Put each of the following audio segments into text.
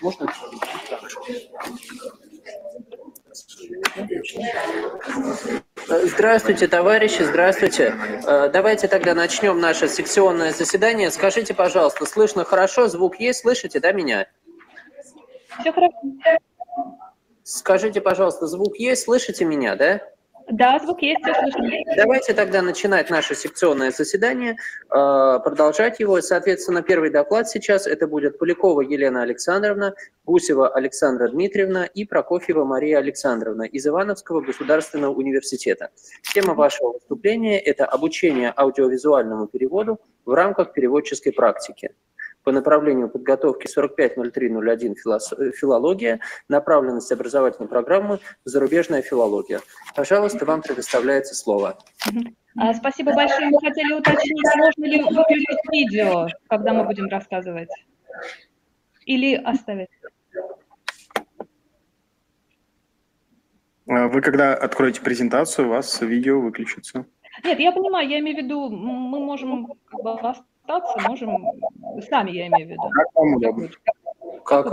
Можно? Здравствуйте, товарищи, здравствуйте. Э, давайте тогда начнем наше секционное заседание. Скажите, пожалуйста, слышно хорошо, звук есть, слышите, да, меня? Все хорошо. Скажите, пожалуйста, звук есть, слышите меня, да? Да, звук есть, все слышно. Давайте тогда начинать наше секционное заседание, э, продолжать его. Соответственно, первый доклад сейчас это будет Полякова Елена Александровна, Гусева Александра Дмитриевна и Прокофьева Мария Александровна из Ивановского государственного университета. Тема вашего выступления – это обучение аудиовизуальному переводу в рамках переводческой практики по направлению подготовки 450301 филология, направленность образовательной программы зарубежная филология. Пожалуйста, вам предоставляется слово. А, спасибо большое. Мы хотели уточнить, можно ли выключить видео, когда мы будем рассказывать? Или оставить? А вы когда откроете презентацию, у вас видео выключится. Нет, я понимаю, я имею в виду, мы можем как бы, остаться, можем, сами я имею в виду. Как вам удобно. Как,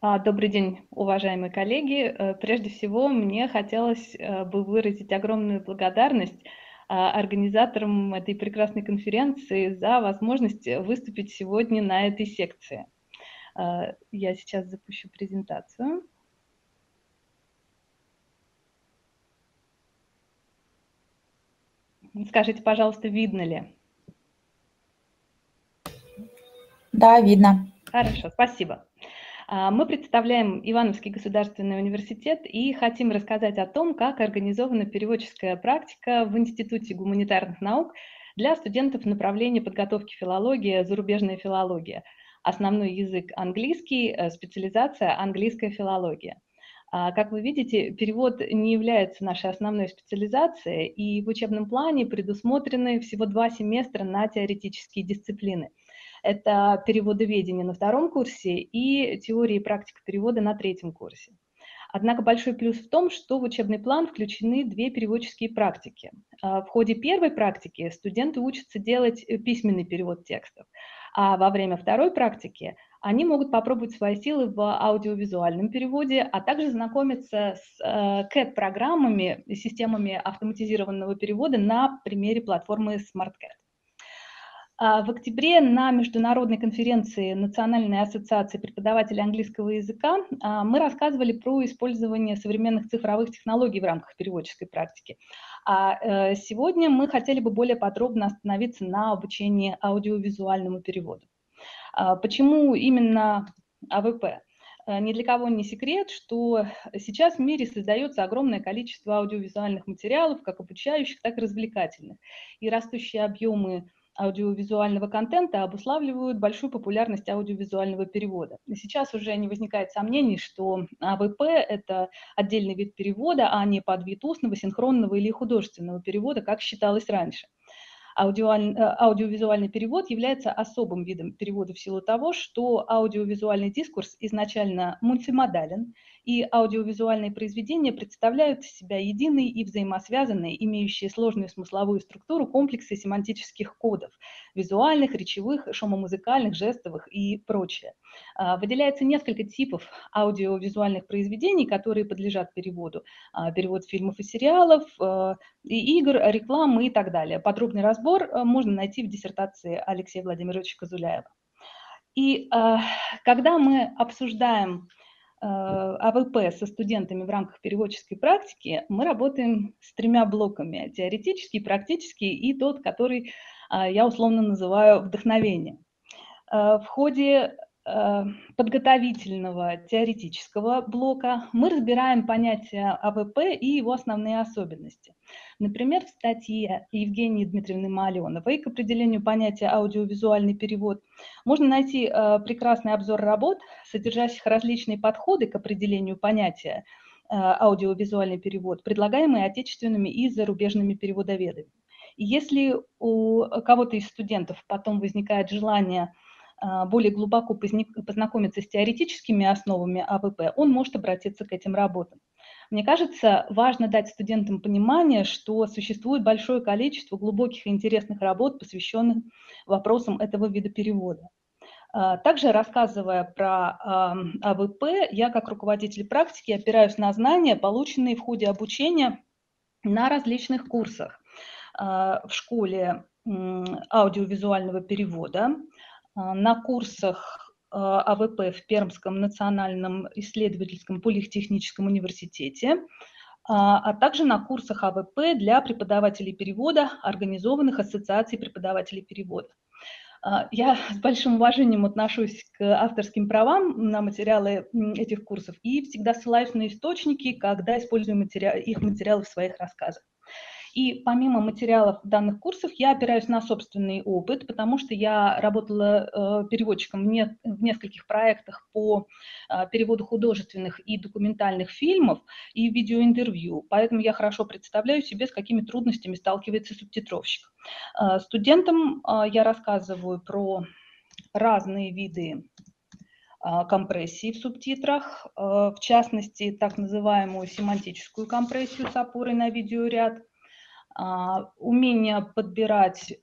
а, Добрый день, уважаемые коллеги. Э, прежде всего, мне хотелось э, бы выразить огромную благодарность а, организаторам этой прекрасной конференции за возможность выступить сегодня на этой секции. А, я сейчас запущу презентацию. Скажите, пожалуйста, видно ли? Да, видно. Хорошо, спасибо. А, мы представляем Ивановский государственный университет и хотим рассказать о том, как организована переводческая практика в Институте гуманитарных наук для студентов направления подготовки филологии, зарубежная филология – основной язык английский, э, специализация английская филология. А, как вы видите, перевод не является нашей основной специализацией, и в учебном плане предусмотрены всего два семестра на теоретические дисциплины. Это переводоведение на втором курсе и теория и практика перевода на третьем курсе. Однако большой плюс в том, что в учебный план включены две переводческие практики. А, в ходе первой практики студенты учатся делать э, письменный перевод текстов, а во время второй практики они могут попробовать свои силы в аудиовизуальном переводе, а также знакомиться с э, CAT-программами, системами автоматизированного перевода на примере платформы SmartCat. А, в октябре на международной конференции Национальной ассоциации преподавателей английского языка а, мы рассказывали про использование современных цифровых технологий в рамках переводческой практики. А э, сегодня мы хотели бы более подробно остановиться на обучении аудиовизуальному переводу. А, почему именно АВП? Э, ни для кого не секрет, что сейчас в мире создается огромное количество аудиовизуальных материалов, как обучающих, так и развлекательных. И растущие объемы аудиовизуального контента обуславливают большую популярность аудиовизуального перевода. И сейчас уже не возникает сомнений, что АВП – это отдельный вид перевода, а не подвид устного, синхронного или художественного перевода, как считалось раньше. Аудиуаль... Э, аудиовизуальный перевод является особым видом перевода в силу того, что аудиовизуальный дискурс изначально мультимодален, и аудиовизуальные произведения представляют из себя единые и взаимосвязанные, имеющие сложную смысловую структуру комплексы семантических кодов – визуальных, речевых, шумомузыкальных, жестовых и прочее. А, выделяется несколько типов аудиовизуальных произведений, которые подлежат переводу. А, перевод фильмов и сериалов, а, и игр, рекламы и так далее. Подробный разбор можно найти в диссертации Алексея Владимировича Казуляева. И когда мы обсуждаем АВП со студентами в рамках переводческой практики, мы работаем с тремя блоками – теоретический, практический и тот, который я условно называю вдохновение. В ходе Э, подготовительного теоретического блока мы разбираем понятие АВП и его основные особенности. Например, в статье Евгении Дмитриевны Маленовой к определению понятия аудиовизуальный перевод можно найти э, прекрасный обзор работ, содержащих различные подходы к определению понятия э, аудиовизуальный перевод, предлагаемые отечественными и зарубежными переводоведами. Если у кого-то из студентов потом возникает желание более глубоко познакомиться с теоретическими основами АВП, он может обратиться к этим работам. Мне кажется, важно дать студентам понимание, что существует большое количество глубоких и интересных работ, посвященных вопросам этого вида перевода. А, также, рассказывая про АВП, я как руководитель практики опираюсь на знания, полученные в ходе обучения на различных курсах а, в школе аудиовизуального перевода, а, на курсах АВП в Пермском национальном исследовательском политехническом университете, а также на курсах АВП для преподавателей перевода, организованных Ассоциацией преподавателей перевода. А, я с большим уважением отношусь к авторским правам на материалы этих курсов и всегда ссылаюсь на источники, когда использую материал, их материалы в своих рассказах. И помимо материалов данных курсов, я опираюсь на собственный опыт, потому что я работала э, переводчиком в, не, в нескольких проектах по э, переводу художественных и документальных фильмов и видеоинтервью, поэтому я хорошо представляю себе, с какими трудностями сталкивается субтитровщик. Э, студентам я рассказываю про разные виды компрессии в субтитрах, в частности, так называемую семантическую компрессию с опорой на видеоряд, умение подбирать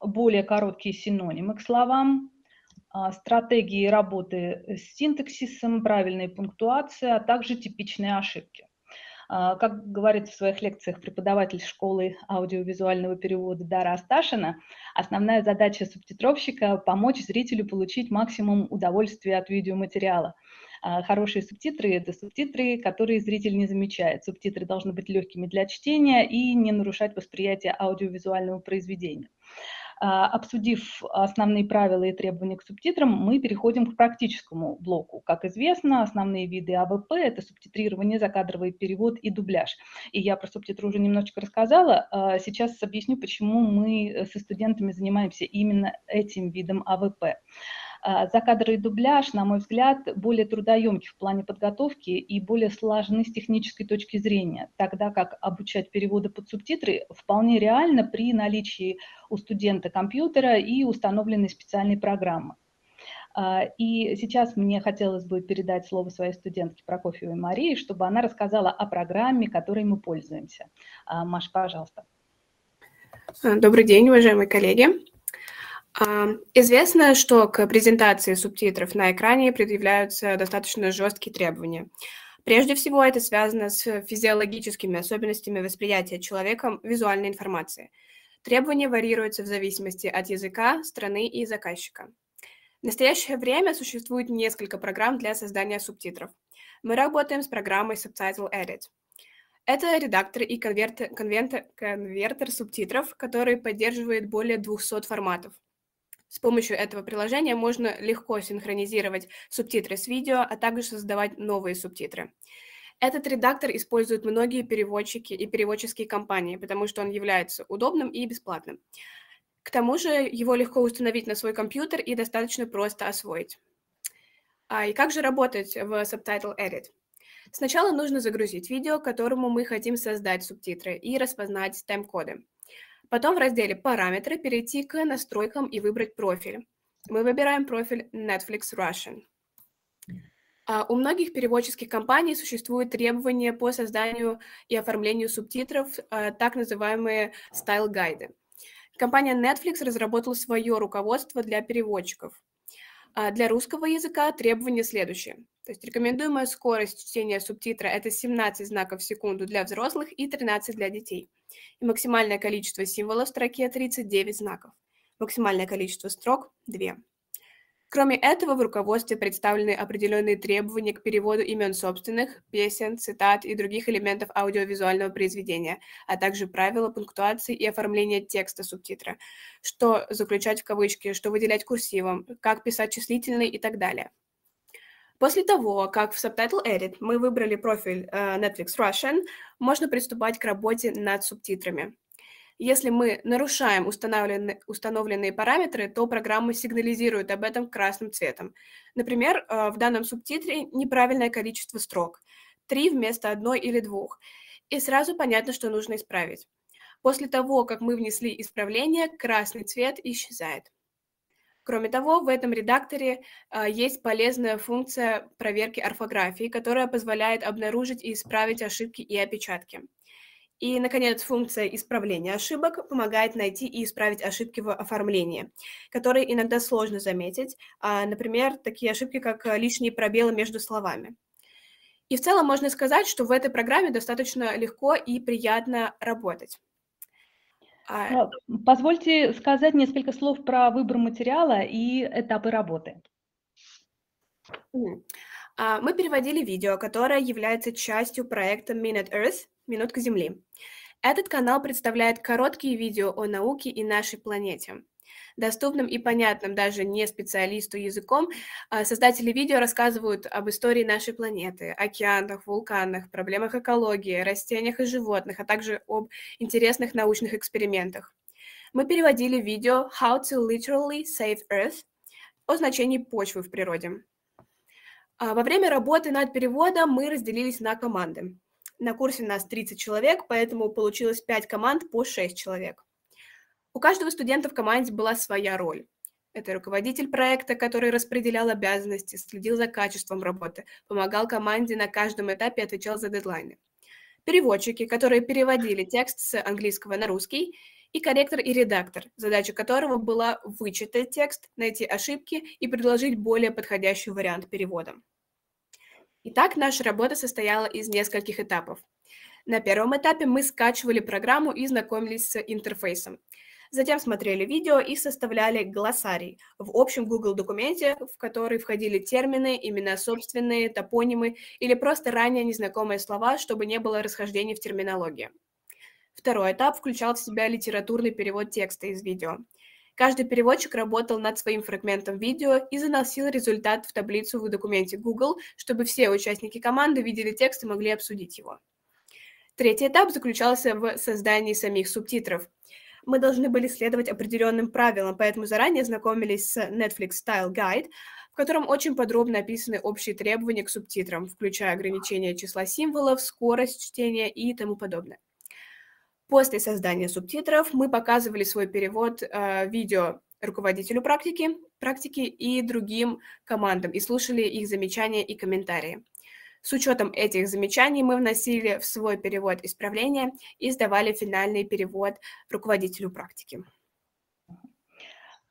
более короткие синонимы к словам, а, стратегии работы с синтаксисом, правильная пунктуация, а также типичные ошибки. А, как говорит в своих лекциях преподаватель школы аудиовизуального перевода Дара Асташина, основная задача субтитровщика – помочь зрителю получить максимум удовольствия от видеоматериала – а, хорошие субтитры – это субтитры, которые зритель не замечает. Субтитры должны быть легкими для чтения и не нарушать восприятие аудиовизуального произведения. А, обсудив основные правила и требования к субтитрам, мы переходим к практическому блоку. Как известно, основные виды АВП – это субтитрирование, закадровый перевод и дубляж. И я про субтитры уже немножечко рассказала. А, сейчас объясню, почему мы со студентами занимаемся именно этим видом АВП. А, закадровый дубляж, на мой взгляд, более трудоемкий в плане подготовки и более сложный с технической точки зрения, тогда как обучать переводу под субтитры вполне реально при наличии у студента компьютера и установленной специальной программы. А, и сейчас мне хотелось бы передать слово своей студентке Прокофьевой Марии, чтобы она рассказала о программе, которой мы пользуемся. А, Маш, пожалуйста. Добрый день, уважаемые коллеги. Известно, что к презентации субтитров на экране предъявляются достаточно жесткие требования. Прежде всего, это связано с физиологическими особенностями восприятия человеком визуальной информации. Требования варьируются в зависимости от языка, страны и заказчика. В настоящее время существует несколько программ для создания субтитров. Мы работаем с программой Subtitle Edit. Это редактор и конвертер, конвертер, конвертер субтитров, который поддерживает более 200 форматов. С помощью этого приложения можно легко синхронизировать субтитры с видео, а также создавать новые субтитры. Этот редактор используют многие переводчики и переводческие компании, потому что он является удобным и бесплатным. К тому же его легко установить на свой компьютер и достаточно просто освоить. А и как же работать в Subtitle Edit? Сначала нужно загрузить видео, к которому мы хотим создать субтитры, и распознать тайм-коды. Потом в разделе «Параметры» перейти к настройкам и выбрать профиль. Мы выбираем профиль Netflix Russian. А у многих переводческих компаний существуют требования по созданию и оформлению субтитров, а, так называемые style guide ы. Компания Netflix разработала свое руководство для переводчиков. А для русского языка требования следующие. То есть рекомендуемая скорость чтения субтитра – это 17 знаков в секунду для взрослых и 13 для детей – и максимальное количество символов в строке 39 знаков. Максимальное количество строк – 2. Кроме этого, в руководстве представлены определенные требования к переводу имен собственных, песен, цитат и других элементов аудиовизуального произведения, а также правила пунктуации и оформления текста субтитра, что заключать в кавычки, что выделять курсивом, как писать числительные и так далее. После того, как в Subtitle Edit мы выбрали профиль э, Netflix Russian, можно приступать к работе над субтитрами. Если мы нарушаем установленные, установленные параметры, то программа сигнализирует об этом красным цветом. Например, э, в данном субтитре неправильное количество строк – три вместо одной или двух. И сразу понятно, что нужно исправить. После того, как мы внесли исправление, красный цвет исчезает. Кроме того, в этом редакторе э, есть полезная функция проверки орфографии, которая позволяет обнаружить и исправить ошибки и опечатки. И, наконец, функция исправления ошибок помогает найти и исправить ошибки в оформлении, которые иногда сложно заметить, а, например, такие ошибки, как лишние пробелы между словами. И в целом можно сказать, что в этой программе достаточно легко и приятно работать. А, позвольте сказать несколько слов про выбор материала и этапы работы. А, мы переводили видео, которое является частью проекта Minute Earth – «Минутка Земли». Этот канал представляет короткие видео о науке и нашей планете. Доступным и понятным даже не специалисту языком, а, создатели видео рассказывают об истории нашей планеты, океанах, вулканах, проблемах экологии, растениях и животных, а также об интересных научных экспериментах. Мы переводили видео «How to literally save Earth» о значении почвы в природе. А, во время работы над переводом мы разделились на команды. На курсе нас 30 человек, поэтому получилось 5 команд по 6 человек. У каждого студента в команде была своя роль. Это руководитель проекта, который распределял обязанности, следил за качеством работы, помогал команде на каждом этапе, отвечал за дедлайны. Переводчики, которые переводили текст с английского на русский, и корректор и редактор, задача которого была вычитать текст, найти ошибки и предложить более подходящий вариант перевода. Итак, наша работа состояла из нескольких этапов. На первом этапе мы скачивали программу и знакомились с интерфейсом. Затем смотрели видео и составляли глоссарий в общем Google документе, в который входили термины, имена собственные, топонимы или просто ранее незнакомые слова, чтобы не было расхождений в терминологии. Второй этап включал в себя литературный перевод текста из видео. Каждый переводчик работал над своим фрагментом видео и заносил результат в таблицу в документе Google, чтобы все участники команды видели текст и могли обсудить его. Третий этап заключался в создании самих субтитров. Мы должны были следовать определенным правилам, поэтому заранее знакомились с Netflix Style Guide, в котором очень подробно описаны общие требования к субтитрам, включая ограничение числа символов, скорость чтения и тому подобное. После создания субтитров мы показывали свой перевод э, видео руководителю практики, практики и другим командам и слушали их замечания и комментарии. С учетом этих замечаний мы вносили в свой перевод исправления и сдавали финальный перевод руководителю практики.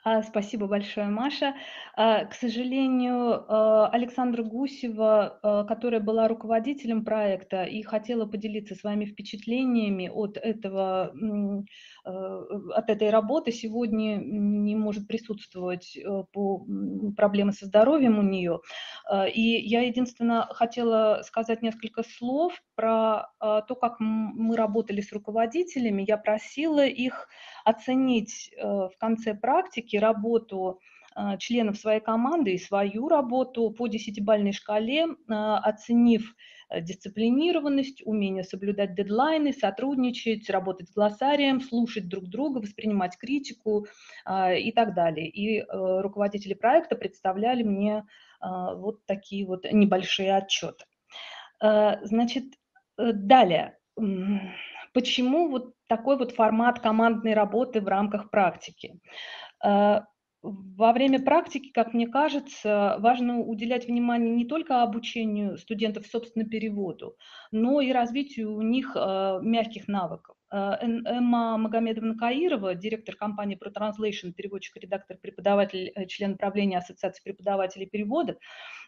А, спасибо большое, Маша. А, к сожалению, а, Александра Гусева, которая была руководителем проекта и хотела поделиться с вами впечатлениями от, этого, от этой работы, сегодня не может присутствовать по проблемам со здоровьем у нее. И я единственно хотела сказать несколько слов про то, как мы работали с руководителями. Я просила их оценить в конце практики работу э, членов своей команды и свою работу по десятибальной шкале, э, оценив дисциплинированность, умение соблюдать дедлайны, сотрудничать, работать с глоссарием, слушать друг друга, воспринимать критику и так далее. И руководители проекта представляли мне вот такие вот небольшие отчеты. Значит, далее. Почему вот такой вот формат командной работы в рамках практики? Э, во время практики, как мне кажется, важно уделять внимание не только обучению студентов, собственно, переводу, но и развитию у них э, мягких навыков. Э, Эмма Магомедовна Каирова, директор компании ProTranslation, переводчик, редактор, преподаватель, э, член правления Ассоциации преподавателей перевода, э,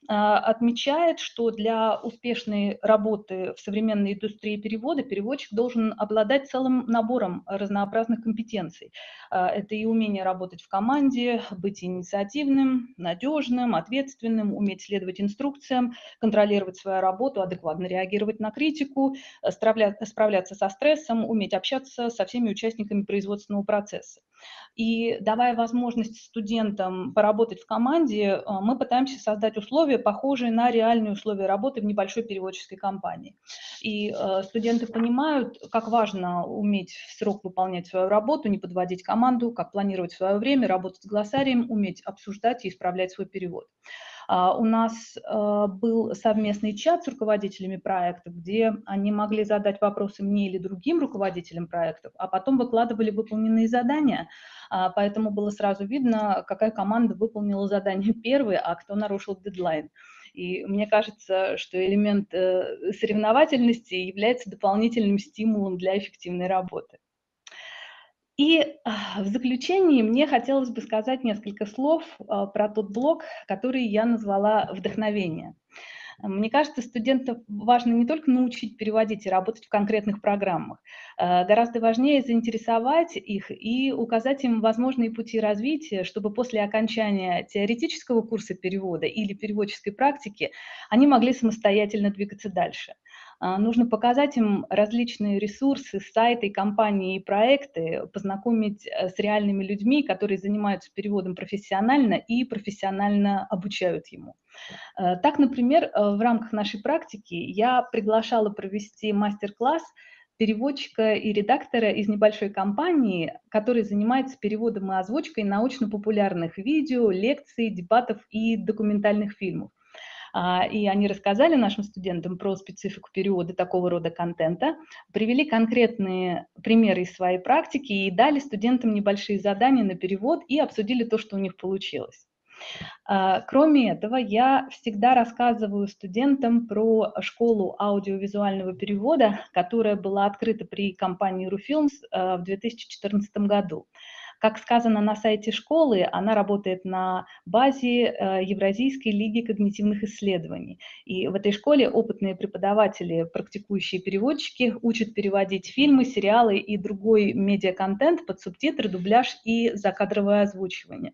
отмечает, что для успешной работы в современной индустрии перевода переводчик должен обладать целым набором разнообразных компетенций. Это и умение работать в команде, быть инициативным, надежным, ответственным, уметь следовать инструкциям, контролировать свою работу, адекватно реагировать на критику, справляться со стрессом, уметь уметь общаться со всеми участниками производственного процесса. И давая возможность студентам поработать в команде, э, мы пытаемся создать условия, похожие на реальные условия работы в небольшой переводческой компании. И э, студенты понимают, как важно уметь в срок выполнять свою работу, не подводить команду, как планировать свое время, работать с глоссарием, уметь обсуждать и исправлять свой перевод. А, у нас а, был совместный чат с руководителями проектов, где они могли задать вопросы мне или другим руководителям проектов, а потом выкладывали выполненные задания. А, поэтому было сразу видно, какая команда выполнила задание первой, а кто нарушил дедлайн. И мне кажется, что элемент э, соревновательности является дополнительным стимулом для эффективной работы. И в заключении мне хотелось бы сказать несколько слов а, про тот блок, который я назвала «Вдохновение». Мне кажется, студентов важно не только научить переводить и работать в конкретных программах, а, гораздо важнее заинтересовать их и указать им возможные пути развития, чтобы после окончания теоретического курса перевода или переводческой практики они могли самостоятельно двигаться дальше. А, нужно показать им различные ресурсы, сайты, компании и проекты, познакомить э, с реальными людьми, которые занимаются переводом профессионально и профессионально обучают ему. Э, так, например, э, в рамках нашей практики я приглашала провести мастер-класс переводчика и редактора из небольшой компании, который занимается переводом и озвучкой научно-популярных видео, лекций, дебатов и документальных фильмов. А, и они рассказали нашим студентам про специфику перевода такого рода контента, привели конкретные примеры из своей практики и дали студентам небольшие задания на перевод и обсудили то, что у них получилось. А, кроме этого, я всегда рассказываю студентам про школу аудиовизуального перевода, которая была открыта при компании RuFilms а, в 2014 году. Как сказано на сайте школы, она работает на базе э, Евразийской лиги когнитивных исследований. И в этой школе опытные преподаватели, практикующие переводчики, учат переводить фильмы, сериалы и другой медиаконтент под субтитры, дубляж и закадровое озвучивание.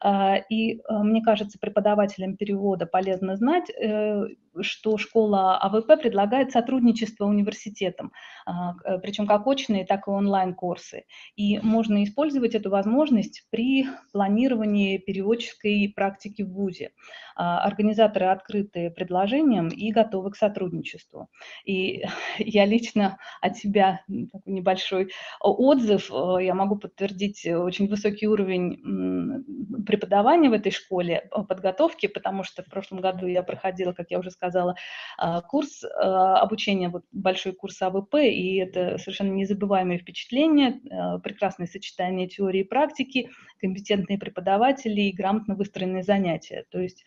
А, и э, мне кажется, преподавателям перевода полезно знать, э, что школа АВП предлагает сотрудничество университетам, а, э, причем как очные, так и онлайн-курсы. И можно использовать эту возможность при планировании переводческой практики в ВУЗе. А, организаторы открыты предложениям и готовы к сотрудничеству. И я лично от себя такой небольшой отзыв, я могу подтвердить очень высокий уровень преподавания в этой школе, подготовки, потому что в прошлом году я проходила, как я уже сказала, сказала, а, курс а, обучения, вот большой курс АВП, и это совершенно незабываемые впечатления, а, прекрасное сочетание теории и практики, компетентные преподаватели и грамотно выстроенные занятия. То есть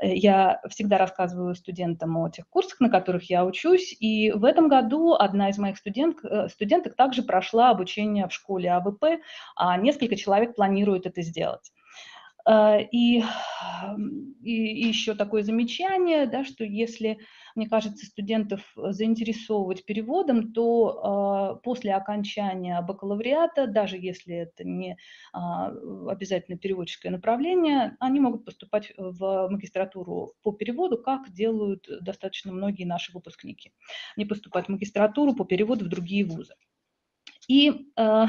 э, я всегда рассказываю студентам о тех курсах, на которых я учусь, и в этом году одна из моих студент, э, студенток также прошла обучение в школе АВП, а несколько человек планируют это сделать. Э, и, и, еще такое замечание, да, что если, мне кажется, студентов заинтересовывать переводом, то э, после окончания бакалавриата, даже если это не э, обязательно переводческое направление, они могут поступать в магистратуру по переводу, как делают достаточно многие наши выпускники. Они поступают в магистратуру по переводу в другие вузы. И э,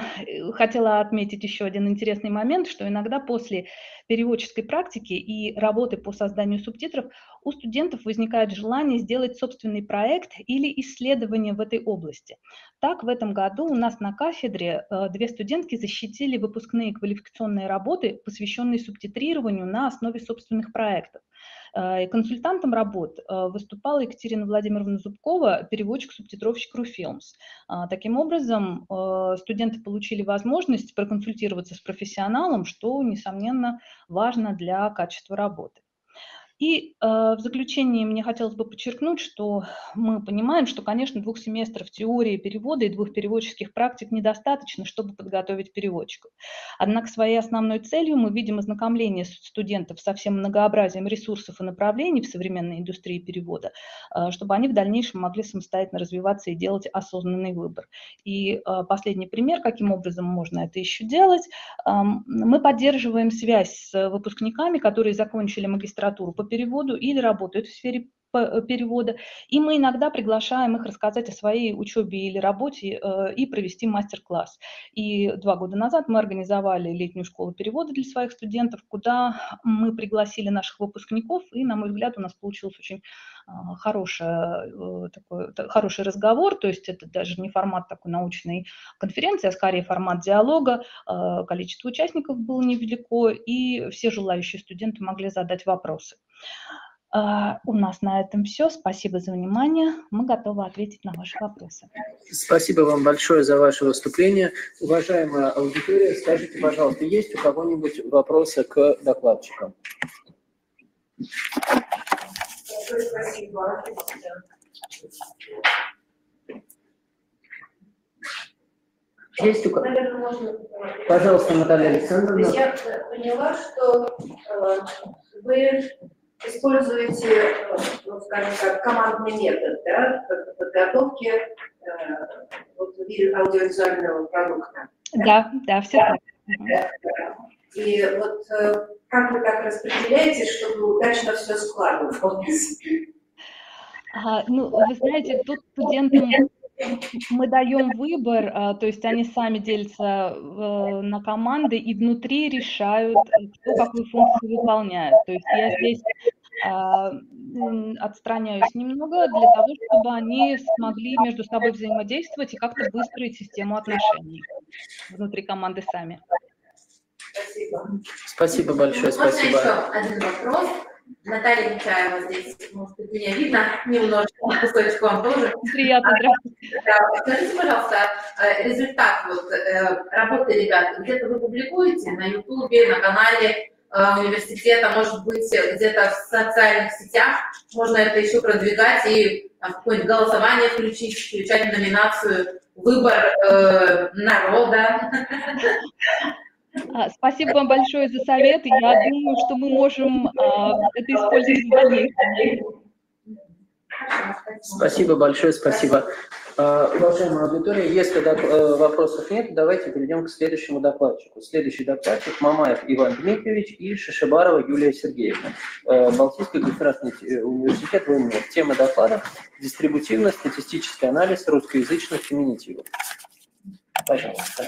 хотела отметить еще один интересный момент, что иногда после переводческой практики и работы по созданию субтитров у студентов возникает желание сделать собственный проект или исследование в этой области. Так, в этом году у нас на кафедре э, две студентки защитили выпускные квалификационные работы, посвященные субтитрированию на основе собственных проектов. Э, консультантом работ э, выступала Екатерина Владимировна Зубкова, переводчик-субтитровщик РуФилмс. А, таким образом, э, студенты получили возможность проконсультироваться с профессионалом, что, несомненно, важно для качества работы. И э, в заключение мне хотелось бы подчеркнуть, что мы понимаем, что, конечно, двух семестров теории перевода и двух переводческих практик недостаточно, чтобы подготовить переводчиков. Однако своей основной целью мы видим ознакомление студентов со всем многообразием ресурсов и направлений в современной индустрии перевода, э, чтобы они в дальнейшем могли самостоятельно развиваться и делать осознанный выбор. И э, последний пример, каким образом можно это еще делать. Э, мы поддерживаем связь с выпускниками, которые закончили магистратуру по переводу или работают в сфере перевода, и мы иногда приглашаем их рассказать о своей учебе или работе и провести мастер-класс. И два года назад мы организовали летнюю школу перевода для своих студентов, куда мы пригласили наших выпускников, и, на мой взгляд, у нас получился очень хороший, такой, хороший разговор, то есть это даже не формат такой научной конференции, а скорее формат диалога, количество участников было невелико, и все желающие студенты могли задать вопросы. Uh, у нас на этом все. Спасибо за внимание. Мы готовы ответить на ваши вопросы. Спасибо вам большое за ваше выступление. Уважаемая аудитория, скажите, пожалуйста, есть у кого-нибудь вопросы к докладчикам? Спасибо. Есть у кого? Пожалуйста, Наталья Александровна. Я поняла, что э, вы используете, ну, скажем так, командный метод да, подготовки э, аудиовизуального продукта. Да, да, все так. И вот э, как вы так распределяете, чтобы удачно все складывалось? А, ну, вы знаете, тут студентам мы даем выбор, а, то есть они сами делятся на команды и внутри решают, кто какую функцию выполняет. То есть я здесь а, отстраняюсь немного для того, чтобы они смогли между собой взаимодействовать и как-то выстроить систему отношений внутри команды сами. Спасибо. Спасибо большое, Можно спасибо. еще один вопрос? Наталья Нечаева здесь, может быть, меня видно немножко, кусочек вам тоже. Приятно. Да, скажите, пожалуйста, э, результат вот, э, работы ребят где-то вы публикуете на Ютубе, на канале э, университета, может быть, где-то в социальных сетях, можно это еще продвигать и какое-нибудь голосование включить, включать номинацию «Выбор э, народа». А, спасибо вам большое за совет. Я думаю, что мы можем а, это использовать в дальнейшем. Спасибо большое, спасибо. А, уважаемая аудитория, если э, вопросов нет, давайте перейдем к следующему докладчику. Следующий докладчик Мамаев Иван Дмитриевич и Шишибарова Юлия Сергеевна. Э, Балтийский государственный э, университет ВМФ. Тема доклада – дистрибутивно-статистический анализ русскоязычных феминитивов. Пожалуйста.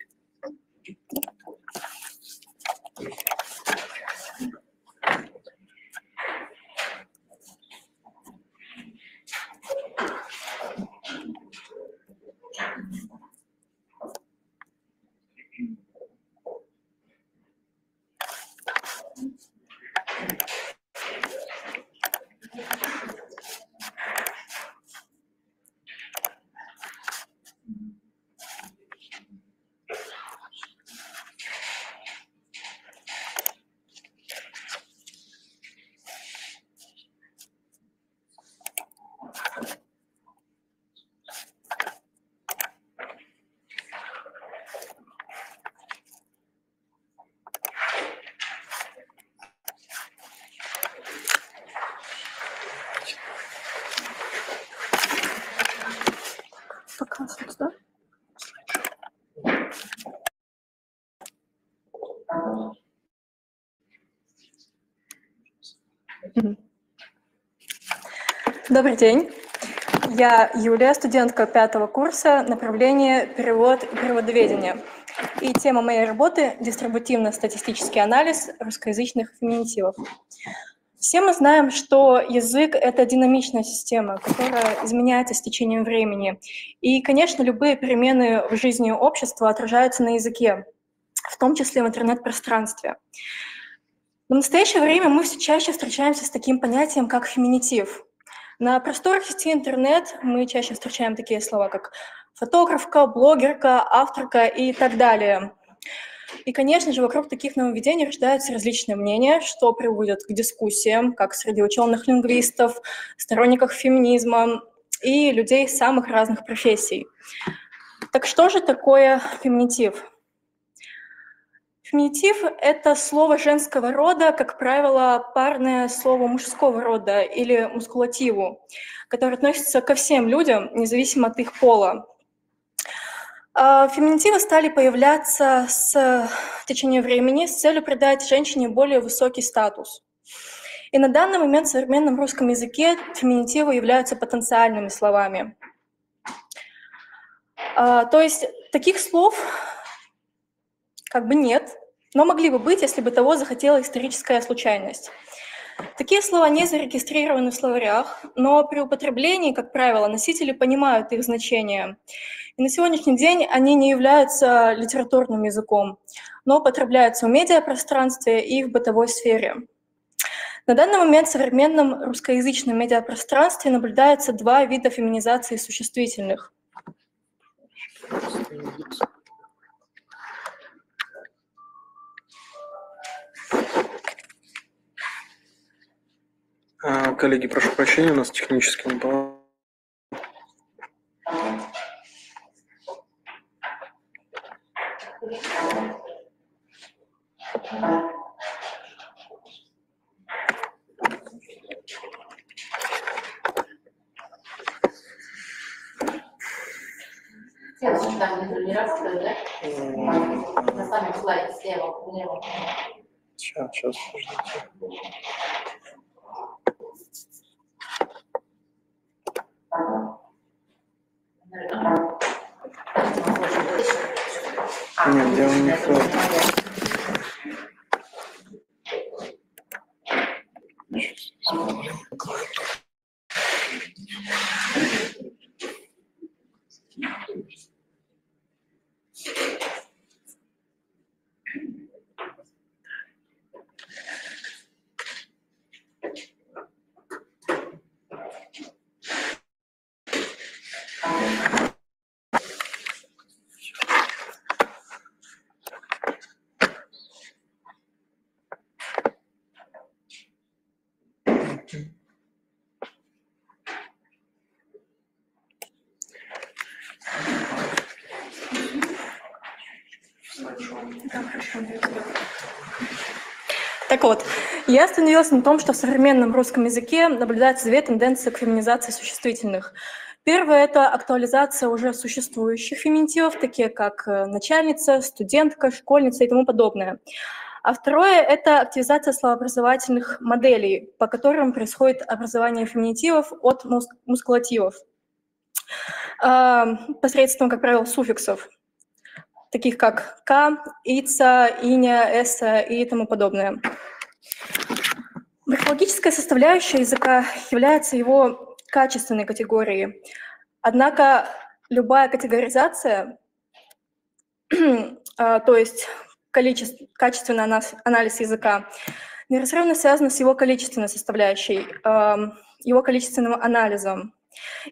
Добрый день. Я Юлия, студентка пятого курса, направление перевод и переводоведение. И тема моей работы – дистрибутивно-статистический анализ русскоязычных феминитивов. Все мы знаем, что язык — это динамичная система, которая изменяется с течением времени. И, конечно, любые перемены в жизни общества отражаются на языке, в том числе в интернет-пространстве. В настоящее время мы все чаще встречаемся с таким понятием, как феминитив. На просторах сети интернет мы чаще встречаем такие слова, как фотографка, блогерка, авторка и так далее. И, конечно же, вокруг таких нововведений рождаются различные мнения, что приводит к дискуссиям, как среди ученых-лингвистов, сторонников феминизма и людей самых разных профессий. Так что же такое феминитив? Феминитив – это слово женского рода, как правило, парное слово мужского рода или мускулативу, которое относится ко всем людям, независимо от их пола. А, Феминитивы стали появляться с в течение времени с целью придать женщине более высокий статус. И на данный момент в современном русском языке феминитивы являются потенциальными словами. А, То есть таких слов как бы нет, но могли бы быть, если бы того захотела историческая случайность. Такие слова не зарегистрированы в словарях, но при употреблении, как правило, носители понимают их значение. И на сегодняшний день они не являются литературным языком, но употребляются в медиапространстве и в бытовой сфере. На данный момент в современном русскоязычном медиапространстве наблюдается два вида феминизации существительных. Коллеги, прошу прощения, у нас технический неполадок. Сейчас, сейчас, подождите. Нет, дело не в том. Так вот, я остановилась на том, что в современном русском языке наблюдаются две тенденции к феминизации существительных. Первое – это актуализация уже существующих феминитивов, такие как э, начальница, студентка, школьница и тому подобное. А второе – это активизация словообразовательных моделей, по которым происходит образование феминитивов от мус- мускулативов а, посредством, как правило, суффиксов, таких как «ка», «ица», «иня», «эса» и тому подобное. Морфологическая составляющая языка является его качественной категорией. Однако любая категоризация, а, то есть количество, качественный анас- анализ языка, неразрывно связана с его количественной составляющей, ам, его количественным анализом.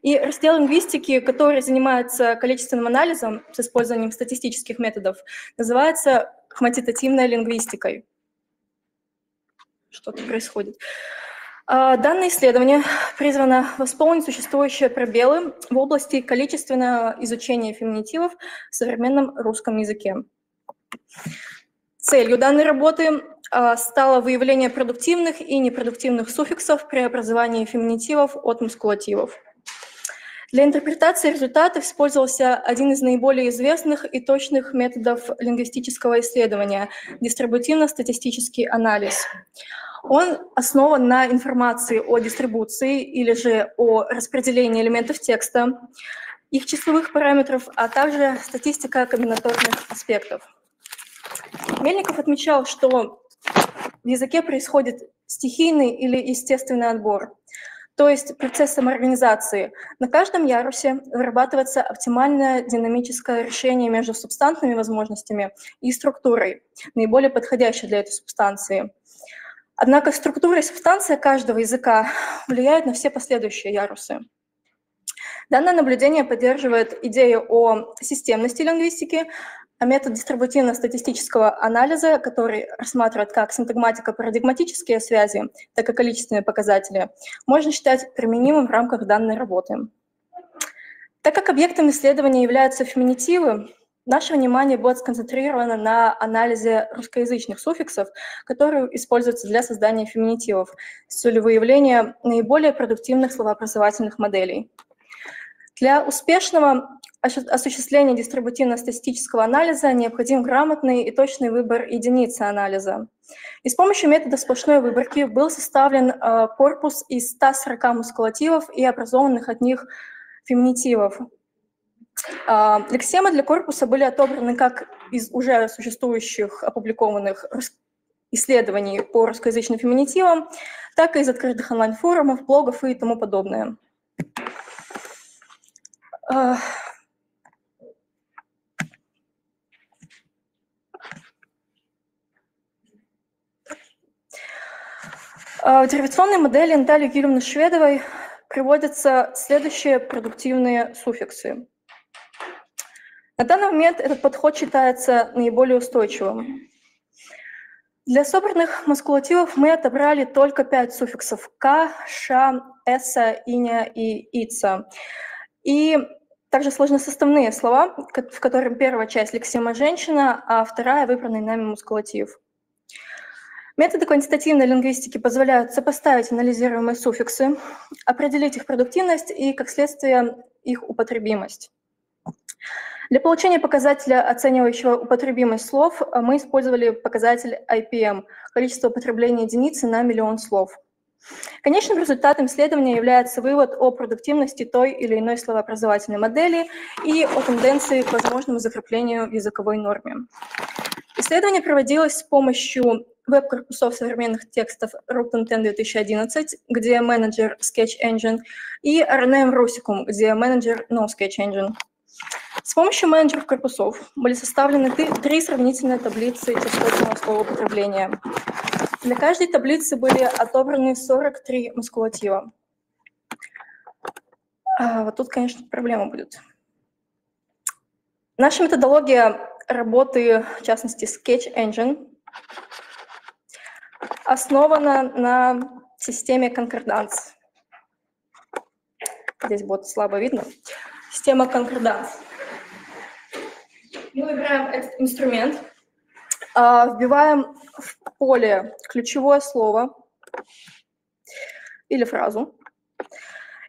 И раздел лингвистики, который занимается количественным анализом с использованием статистических методов, называется квантитативной лингвистикой. Что-то происходит. А, Данное исследование призвано восполнить существующие пробелы в области количественного изучения феминитивов в современном русском языке. Целью данной работы а, стало выявление продуктивных и непродуктивных суффиксов при образовании феминитивов от мускулативов. Для интерпретации результатов использовался один из наиболее известных и точных методов лингвистического исследования – дистрибутивно-статистический анализ. Он основан на информации о дистрибуции или же о распределении элементов текста, их числовых параметров, а также статистика комбинаторных аспектов. Мельников отмечал, что в языке происходит стихийный или естественный отбор, то есть процесс самоорганизации. На каждом ярусе вырабатывается оптимальное динамическое решение между субстантными возможностями и структурой, наиболее подходящей для этой субстанции. Однако структура и субстанция каждого языка влияют на все последующие ярусы. Данное наблюдение поддерживает идею о системности лингвистики, метод дистрибутивно-статистического анализа, который рассматривает как синтагматико-парадигматические связи, так и количественные показатели, можно считать применимым в рамках данной работы. Так как объектом исследования являются феминитивы, наше внимание будет сконцентрировано на анализе русскоязычных суффиксов, которые используются для создания феминитивов с целью выявления наиболее продуктивных словообразовательных моделей. Для успешного осуществления дистрибутивно-статистического анализа необходим грамотный и точный выбор единицы анализа. И с помощью метода сплошной выборки был составлен э, корпус из 140 мускулативов и образованных от них феминитивов. Лексемы для корпуса были отобраны как из уже существующих опубликованных исследований по русскоязычным феминитивам, так и из открытых онлайн-форумов, блогов и тому подобное. Э, А, в деревационной модели Натальи Юрьевны Шведовой приводятся следующие продуктивные суффиксы. На данный момент этот подход считается наиболее устойчивым. Для собранных маскулативов мы отобрали только пять суффиксов «к», «ша», «эса», «иня» и «ица». И также сложносоставные слова, в котором первая часть лексема «женщина», а вторая – выбранный нами мускулатив – Методы квантитативной лингвистики позволяют сопоставить анализируемые суффиксы, определить их продуктивность и, как следствие, их употребимость. Для получения показателя, оценивающего употребимость слов, мы использовали показатель IPM – количество употребления единицы на миллион слов. Конечным результатом исследования является вывод о продуктивности той или иной словообразовательной модели и о тенденции к возможному закреплению в языковой норме. Исследование проводилось с помощью веб-корпусов современных текстов RUPN 2011, где менеджер Sketch Engine, и RNM Rusicum, где менеджер No Sketch Engine. С помощью менеджеров корпусов были составлены три сравнительные таблицы частотного слова употребления. Для каждой таблицы были отобраны 43 мускулатива. А вот тут, конечно, проблема будет. Наша методология работы, в частности, Sketch Engine, основана на системе конкорданс. Здесь будет слабо видно. Система конкорданс. Мы выбираем этот инструмент, а, вбиваем в поле ключевое слово или фразу.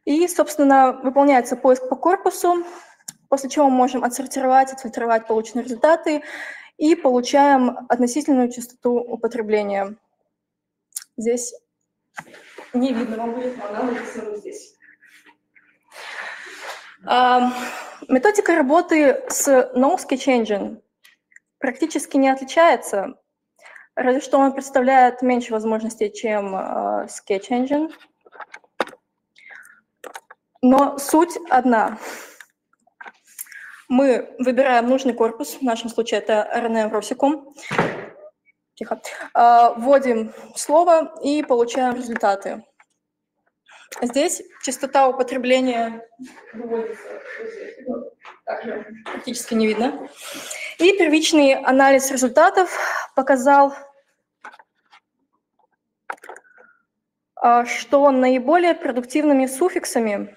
И, собственно, выполняется поиск по корпусу, после чего мы можем отсортировать, отфильтровать полученные результаты и получаем относительную частоту употребления. Здесь не видно вам будет, но она здесь. А, методика работы с No Sketch Engine практически не отличается, разве что он представляет меньше возможностей, чем uh, Sketch Engine. Но суть одна. Мы выбираем нужный корпус, в нашем случае это RNM Rosicom, тихо, а, вводим слово и получаем результаты. Здесь частота употребления также практически не видно. И первичный анализ результатов показал, а, что наиболее продуктивными суффиксами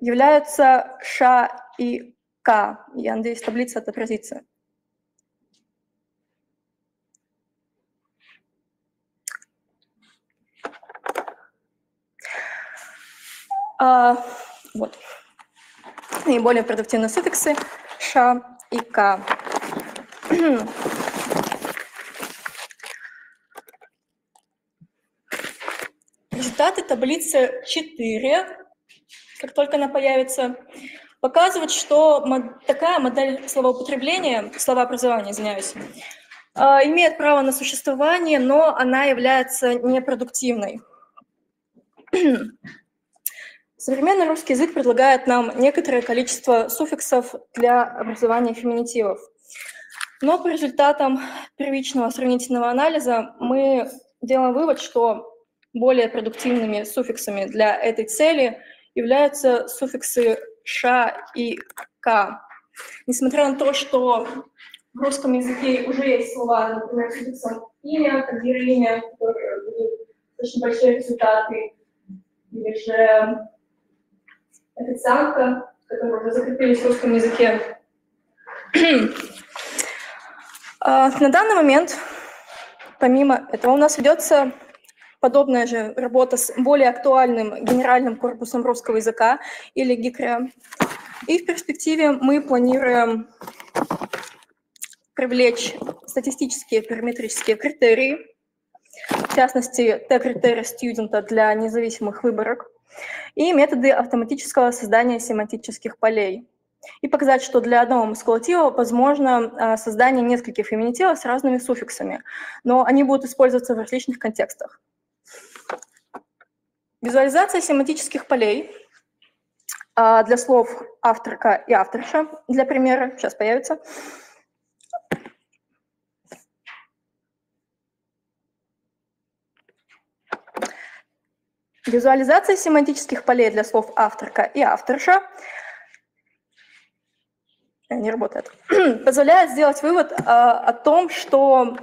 являются ша и к. Я надеюсь, таблица отобразится. А, вот. Наиболее продуктивные суффиксы ша и к. Результаты таблицы 4, как только она появится, показывают, что такая модель словоупотребления, словообразования, извиняюсь, а, имеет право на существование, но она является непродуктивной. Современный русский язык предлагает нам некоторое количество суффиксов для образования феминитивов. Но по результатам первичного сравнительного анализа мы делаем вывод, что более продуктивными суффиксами для этой цели являются суффиксы «ша» и «к». Несмотря на то, что в русском языке уже есть слова, например, суффиксом «имя», как героиня, которые дают очень большие результаты, или же официантка, которые уже закрепились в русском языке. А, на данный момент, помимо этого, у нас ведется подобная же работа с более актуальным генеральным корпусом русского языка или ГИКРЯ. И в перспективе мы планируем привлечь статистические параметрические критерии, в частности, Т-критерий студента для независимых выборок, и методы автоматического создания семантических полей. И показать, что для одного мускулатива возможно а, создание нескольких феминитивов с разными суффиксами, но они будут использоваться в различных контекстах. Визуализация семантических полей. А, для слов авторка и авторша, для примера, сейчас появится. Визуализация семантических полей для слов авторка и авторша. Э, не работает, позволяет сделать вывод э, о том, что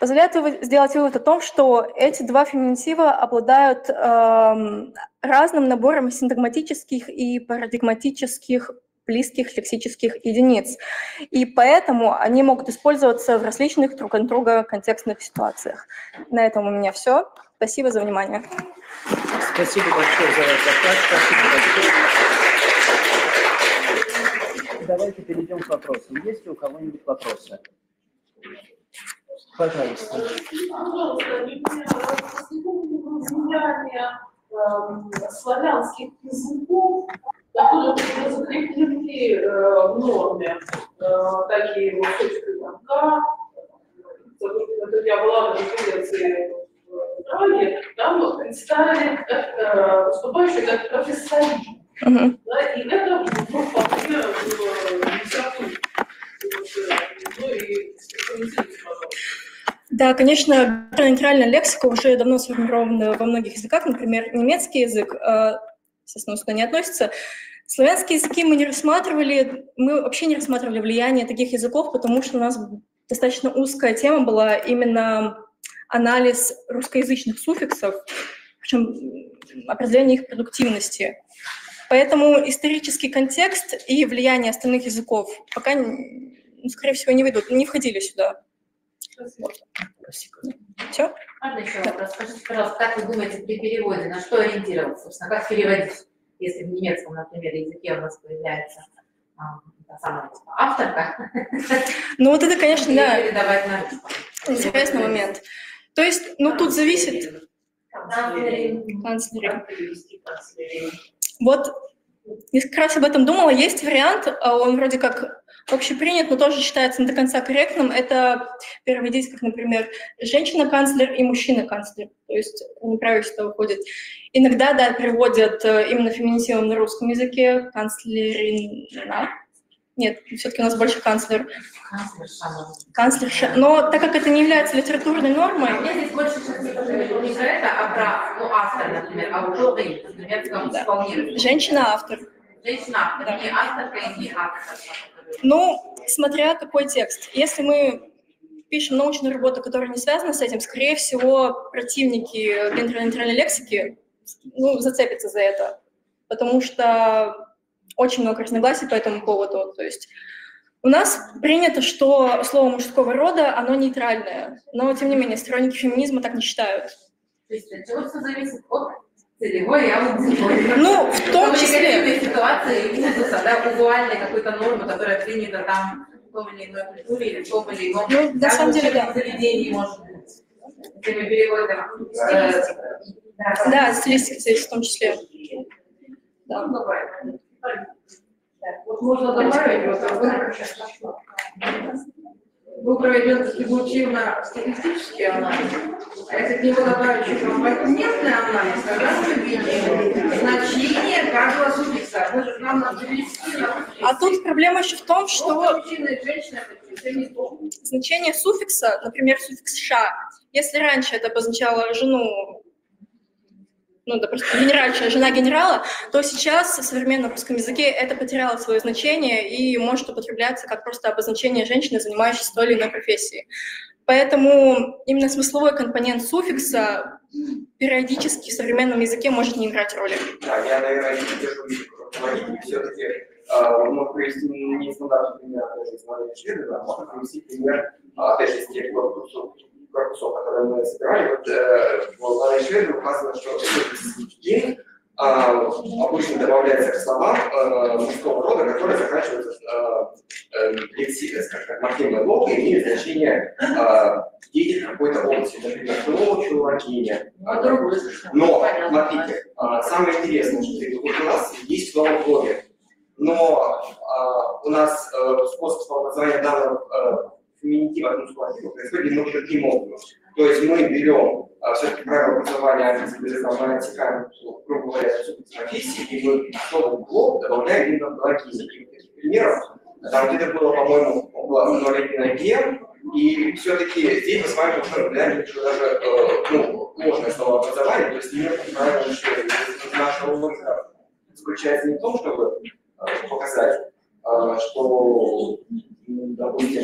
позволяет сделать вывод о том, что эти два феминитива обладают э, разным набором синтагматических и парадигматических близких лексических единиц. И поэтому они могут использоваться в различных друг от друга контекстных ситуациях. На этом у меня все. Спасибо за внимание. Спасибо большое за ваш доклад. Спасибо Давайте перейдем к вопросам. Есть ли у кого-нибудь вопросы? Пожалуйста. славянских языков, которые закреплены э, в норме, э, такие вот точки там К, я была на конференции Праге, там представили как э, выступающие как профессори. Uh-huh. Да, и это ну, вполне в литературе. Ну и да, конечно, нейтральная лексика уже давно сформирована во многих языках. Например, немецкий язык, э, естественно, сюда не относится. Славянские языки мы не рассматривали, мы вообще не рассматривали влияние таких языков, потому что у нас достаточно узкая тема была именно анализ русскоязычных суффиксов, причем определение их продуктивности. Поэтому исторический контекст и влияние остальных языков пока, ну, скорее всего, не выйдут, не входили сюда. Все? Можно еще вопрос? Скажите, пожалуйста, как вы думаете при переводе, на что ориентироваться? Собственно, как переводить, если в немецком, например, языке у нас появляется а, самая типа, авторка? Ну вот это, конечно, да. Интересный момент. То есть, ну тут зависит... Канцлеры. Вот, я как раз об этом думала. Есть вариант, а он вроде как общепринят, но тоже считается не до конца корректным. Это переводить, как, например, женщина-канцлер и мужчина-канцлер. То есть неправительство выходит. Иногда, да, переводят э, именно феминитивом на русском языке канцлерина, нет, все-таки у нас больше канцлер. Канцлерша. Но так как это не является литературной нормой... Я здесь больше не про это, а про ну, автор, например, а вот ты, например, да. Женщина-автор. Женщина-автор, да. не авторка и не автор. Ну, смотря какой текст. Если мы пишем научную работу, которая не связана с этим, скорее всего, противники гендерно-нейтральной лексики ну, зацепятся за это. Потому что очень много разногласий по этому поводу. То есть у нас принято, что слово мужского рода, оно нейтральное, но, тем не менее, сторонники феминизма так не считают. То есть от чего все зависит от целевой аудитории? Ну, в том числе... ситуации ужаса, да, визуальной какой-то нормы, которая принята там в том или иной культуре или в том или ином... Ну, на самом деле, да. заведении, может быть. Если мы переводим... Э, да, стилистика здесь в том числе. Да. Вот можно добавить, вот, был проведен дистрибутивно-статистический анализ, а если к нему добавить еще компонентный анализ, тогда мы видим значение каждого суффикса. Мы же нам надо перевести А тут проблема еще в том, что значение суффикса, например, суффикс «ша», если раньше это обозначало жену ну, допустим, генеральная жена генерала, то сейчас в современном русском языке это потеряло свое значение и может употребляться как просто обозначение женщины, занимающейся той или иной профессией. Поэтому именно смысловой компонент суффикса периодически в современном языке может не играть роли. Да, я, наверное, не держу все-таки а, можно привести нестандартный пример, опять же, из моей исследования, можно привести пример, а, опять же, из тех корпусов, которые мы собирали, вот э, в исследовании указано, что день а, обычно добавляется к словам э, мужского рода, которые заканчиваются э, э, скажем морфемой лога, имеют значение э, деятель какой-то области, например, лакиня. А другой Но, смотрите, а, самое интересное, что у нас есть слово блогер, но а, у нас э, способ образования данного феминитива от мужского типа происходит немного другим образом. То есть мы берем а, все-таки правила образования английского языка, мы отсекаем, грубо говоря, профессии, и мы слово блог добавляем именно в логине. И таких примеров, там где-то было, по-моему, около 0,1 ген, и все-таки здесь мы с вами наблюдаем что даже э, ну, ложное словообразование, то есть не правильно мышление. Наша логика заключается не в том, чтобы э, показать, э, что допустим,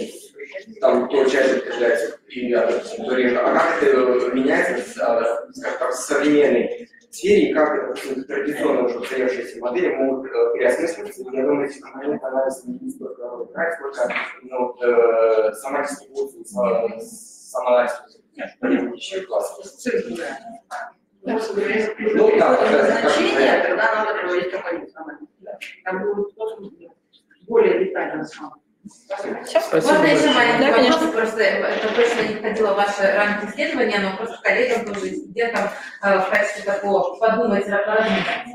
там то чаще появляется и реже. А как это меняется, а, скажем так, в современной сфере, и как, допустим, традиционно уже устоявшиеся модели могут э, переосмысливаться. Я думаю, здесь компонент анализа не столько роль играет, сколько ну, вот, э, сама дистрибуция, сама классов. Ну, да, да, значение, тогда надо проводить анализ. Там будет более детально Спасибо Можно еще маленький Да, вопрос, конечно. просто это точно не входило в ваши рамки исследования, но просто коллегам тоже и студентам э, в качестве такого подумать, размышлять.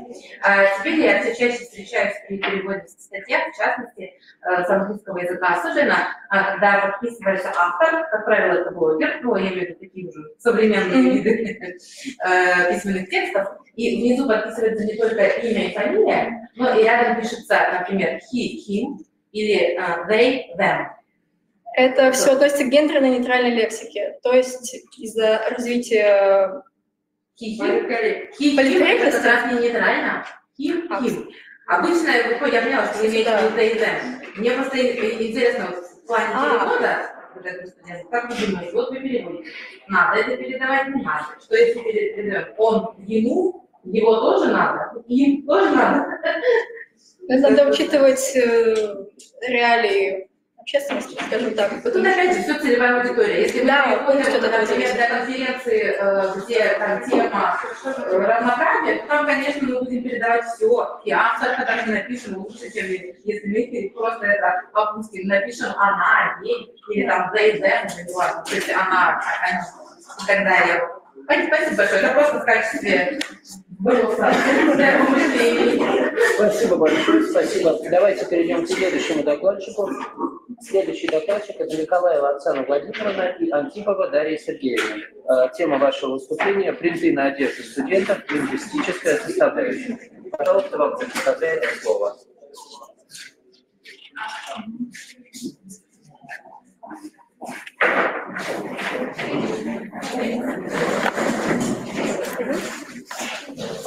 А теперь я все чаще встречаюсь при переводе статьях, в частности, э, с английского языка. Особенно, а, когда подписывается автор, как правило, это блогер, ну, я имею в виду такие уже современные виды э, письменных текстов, и внизу подписывается не только имя и фамилия, но и рядом пишется, например, he, him, или э, they, them. Это все относится к гендерно-нейтральной лексике. То есть из-за развития Политкорректности? это как раз не нейтрально. He, him. Обычно, вот, я поняла, что вы имеете в виду they, them. Мне просто и- интересно, вот, в плане А. перевода, это как вы думаете, вот вы переводите, надо это передавать, не надо. Что если пере- передаем? Он ему, его тоже надо, им тоже надо. надо учитывать э, реалии общественности, скажем так. Вот тут опять все целевая аудитория. Если мы Да, переходим, полностью это например, для конференции, э, где там тема э, равноправия, то там, конечно, мы будем передавать все. И автор, мы напишем лучше, чем если мы просто это опустим, напишем она, ей, или там they, them, не важно, то есть она, они и так далее. Спасибо большое. Это просто в качестве для помышления. Спасибо большое, спасибо. Давайте перейдем к следующему докладчику. Следующий докладчик – это Николаева Оксана Владимировна и Антипова Дарья Сергеевна. Э, Тема вашего выступления – принты на одежду студентов, лингвистическая составляющая. Пожалуйста, вам предоставляется слово.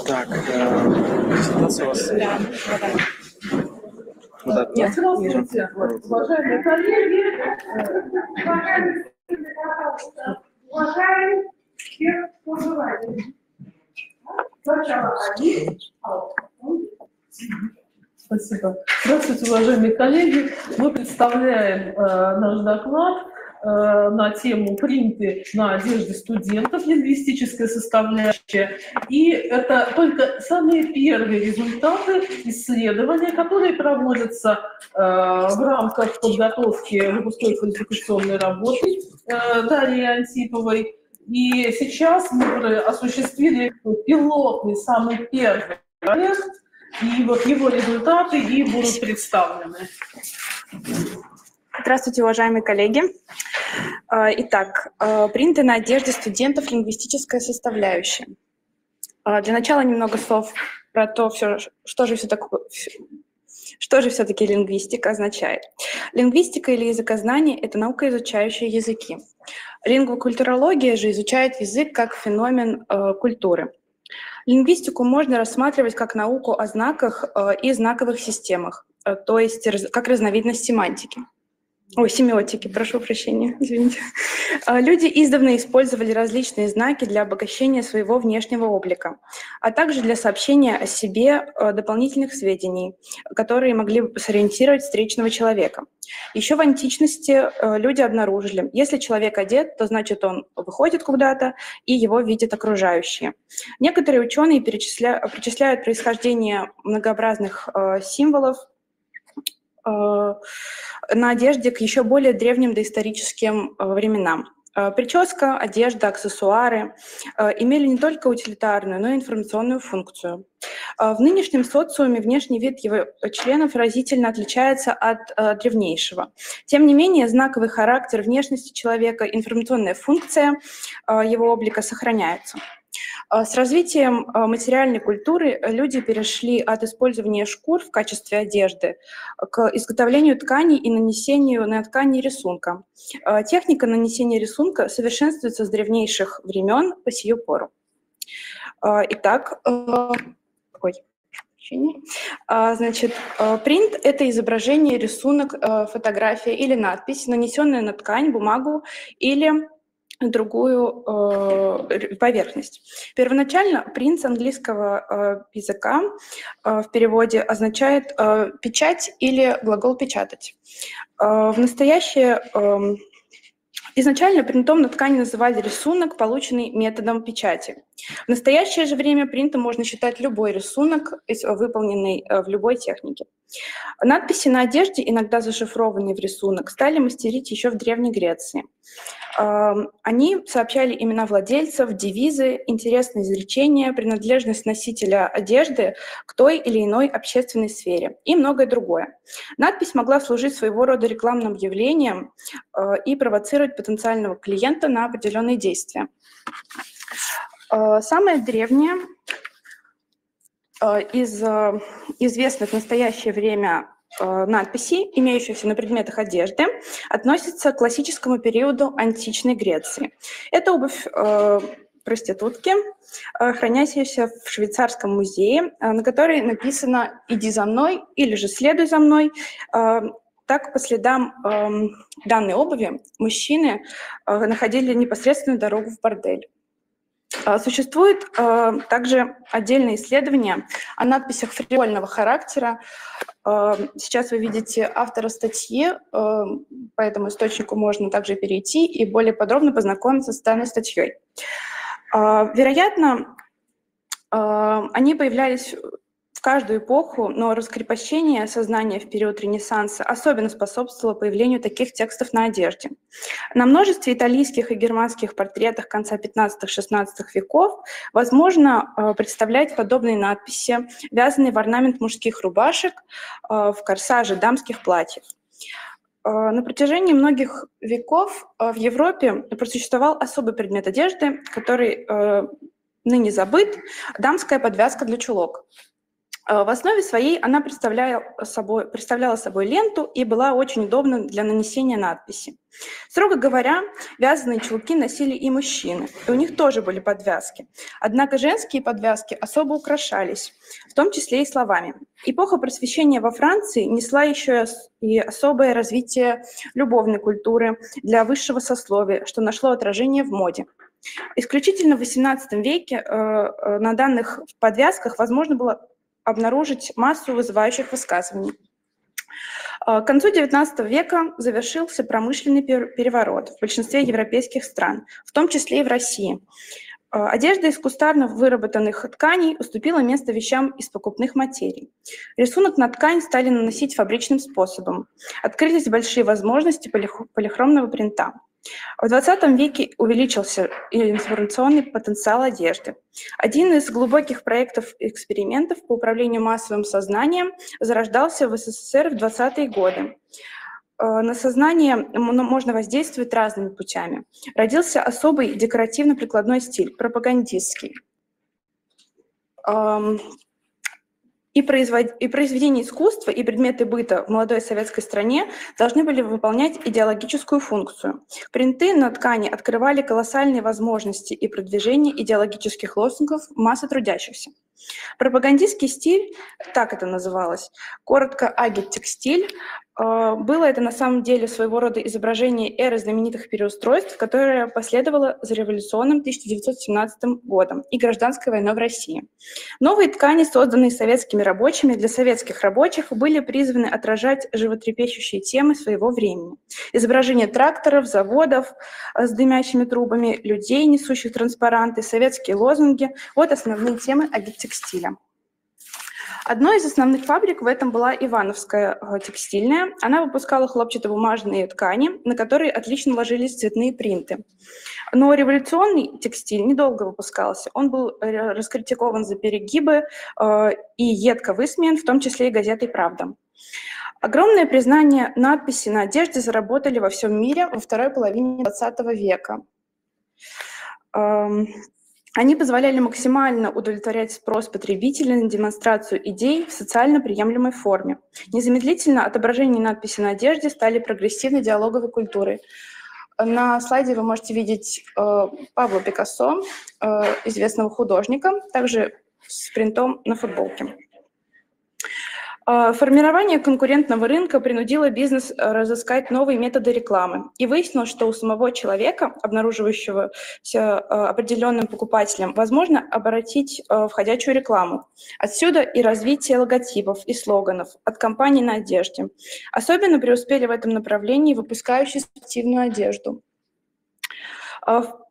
Так, э, презентация у вас... Да, да? Здравствуйте, уважаемые коллеги, э, уважаемые уважаемые всех. Сначала а потом Спасибо. Здравствуйте, уважаемые коллеги. Мы представляем э, наш доклад э, на тему принты на одежде студентов, лингвистическая составляющая. И это только самые первые результаты исследования, которые проводятся э, в рамках подготовки выпускной квалификационной работы э, Дарьи Антиповой. И сейчас мы осуществили пилотный, самый первый проект, и вот его результаты и будут представлены. Здравствуйте, уважаемые коллеги. Э, Итак, э, принты на одежде студентов лингвистическая составляющая. Э, Для начала немного слов про то, все, что же все такое, что же все-таки лингвистика означает. Лингвистика или языкознание – это наука, изучающая языки. Лингвокультурология же изучает язык как феномен э, культуры. Лингвистику можно рассматривать как науку о знаках э, и знаковых системах, э, то есть раз- как разновидность семантики. Ой, семиотики, прошу прощения, извините. Э, Люди издавна использовали различные знаки для обогащения своего внешнего облика. а также для сообщения о себе э, дополнительных сведений, которые могли бы сориентировать встречного человека. Еще в античности э, люди обнаружили, если человек одет, то значит он выходит куда-то, и его видят окружающие. Некоторые ученые перечисля... причисляют происхождение многообразных символов на одежде к еще более древним доисторическим э, временам. Э, прическа, одежда, аксессуары э, имели не только утилитарную, но и информационную функцию. Э, в нынешнем социуме внешний вид его членов разительно отличается от древнейшего. Тем не менее, знаковый характер внешности человека, информационная функция его облика сохраняются. А, с развитием а, материальной культуры люди перешли от использования шкур в качестве одежды к изготовлению тканей и нанесению на ткани рисунка. А, техника нанесения рисунка совершенствуется с древнейших времен по сию пору. Итак, ой, Значит, принт – это изображение, рисунок, фотография или надпись, нанесенная на ткань, бумагу или другую э, поверхность. Первоначально принц английского э, языка э, в переводе означает э, печать или глагол печатать. Э, в настоящее э, Изначально принтом на ткани называли рисунок, полученный методом печати. В настоящее же время принтом можно считать любой рисунок, выполненный э, в любой технике. Надписи на одежде, иногда зашифрованные в рисунок, стали мастерить еще в Древней Греции. Они сообщали имена владельцев, девизы, интересные изречения, принадлежность носителя одежды к той или иной общественной сфере и многое другое. Надпись могла служить своего рода рекламным явлением э, и провоцировать потенциального клиента на определенные действия. Э, самое древнее э, из известных в настоящее время надписей, имеющихся на предметах одежды, относится к классическому периоду античной Греции. Это обувь э, проститутки, э, хранящаяся в швейцарском музее, на которой написано «иди за мной» или же «следуй за мной». Так, по следам э, данной обуви мужчины э, находили непосредственную дорогу в бордель. Существует э, также отдельное исследование о надписях фривольного характера, Эм, сейчас вы видите автора статьи, по этому источнику можно также перейти и более подробно познакомиться с данной статьей. Вероятно, они появлялись каждую эпоху, но раскрепощение сознания в период Ренессанса особенно способствовало появлению таких текстов на одежде. На множестве итальянских и германских портретах конца 15-16 веков возможно э, представлять подобные надписи, вязанные в орнамент мужских рубашек, э, в корсаже дамских платьев. Э, на протяжении многих веков в Европе просуществовал особый предмет одежды, который ныне забыт – дамская подвязка для чулок. Э, в основе своей она представляла собой, представляла собой ленту и была очень удобна для нанесения надписи. Строго говоря, вязаные чулки носили и мужчины, и у них тоже были подвязки. Однако женские подвязки особо украшались, в том числе и словами. Эпоха просвещения во Франции несла еще и особое развитие любовной культуры для высшего сословия, что нашло отражение в моде. Исключительно в XVIII веке э, э, на данных подвязках возможно было обнаружить массу вызывающих высказываний. К концу XIX века завершился промышленный переворот в большинстве европейских стран, в том числе и в России. Одежда из кустарно выработанных тканей уступила место вещам из покупных материй. Рисунок на ткань стали наносить фабричным способом. Открылись большие возможности полихромного принта. В XX веке увеличился информационный потенциал одежды. Один из глубоких проектов экспериментов по управлению массовым сознанием зарождался в СССР в 20-е годы. Э, на сознание можно воздействовать разными путями. Родился особый декоративно-прикладной стиль, пропагандистский и, производ... и произведения искусства, и предметы быта в молодой советской стране должны были выполнять идеологическую функцию. Принты на ткани открывали колоссальные возможности и продвижение идеологических лозунгов массы трудящихся. Пропагандистский стиль, так это называлось, коротко агит-текстиль, а, было это на самом деле своего рода изображение эры знаменитых переустройств, которая последовала за революционным 1917 годом и гражданской войной в России. Новые ткани, созданные советскими рабочими для советских рабочих, были призваны отражать животрепещущие темы своего времени. Изображение тракторов, заводов а, с дымящими трубами, людей, несущих транспаранты, советские лозунги – вот основные темы агит-текстиля. Одной из основных фабрик в этом была Ивановская э, текстильная. Она выпускала хлопчатобумажные ткани, на которые отлично ложились цветные принты. Но революционный текстиль недолго выпускался. Он был раскритикован за перегибы э, и едко высмеян, в том числе и газетой «Правда». Огромное признание надписи на одежде заработали во всем мире во второй половине XX века. Они позволяли максимально удовлетворять спрос потребителя на демонстрацию идей в социально приемлемой форме. Незамедлительно отображение надписи на одежде стали прогрессивной диалоговой культурой. На слайде вы можете видеть э, Пабло Пикассо, э, известного художника, также с принтом на футболке. А, формирование конкурентного рынка принудило бизнес э, разыскать новые методы рекламы. И выяснилось, что у самого человека, обнаруживающегося э, определенным покупателем, возможно обратить э, входящую рекламу. Отсюда и развитие логотипов и слоганов от компаний на одежде. Особенно преуспели в этом направлении выпускающие спортивную одежду. В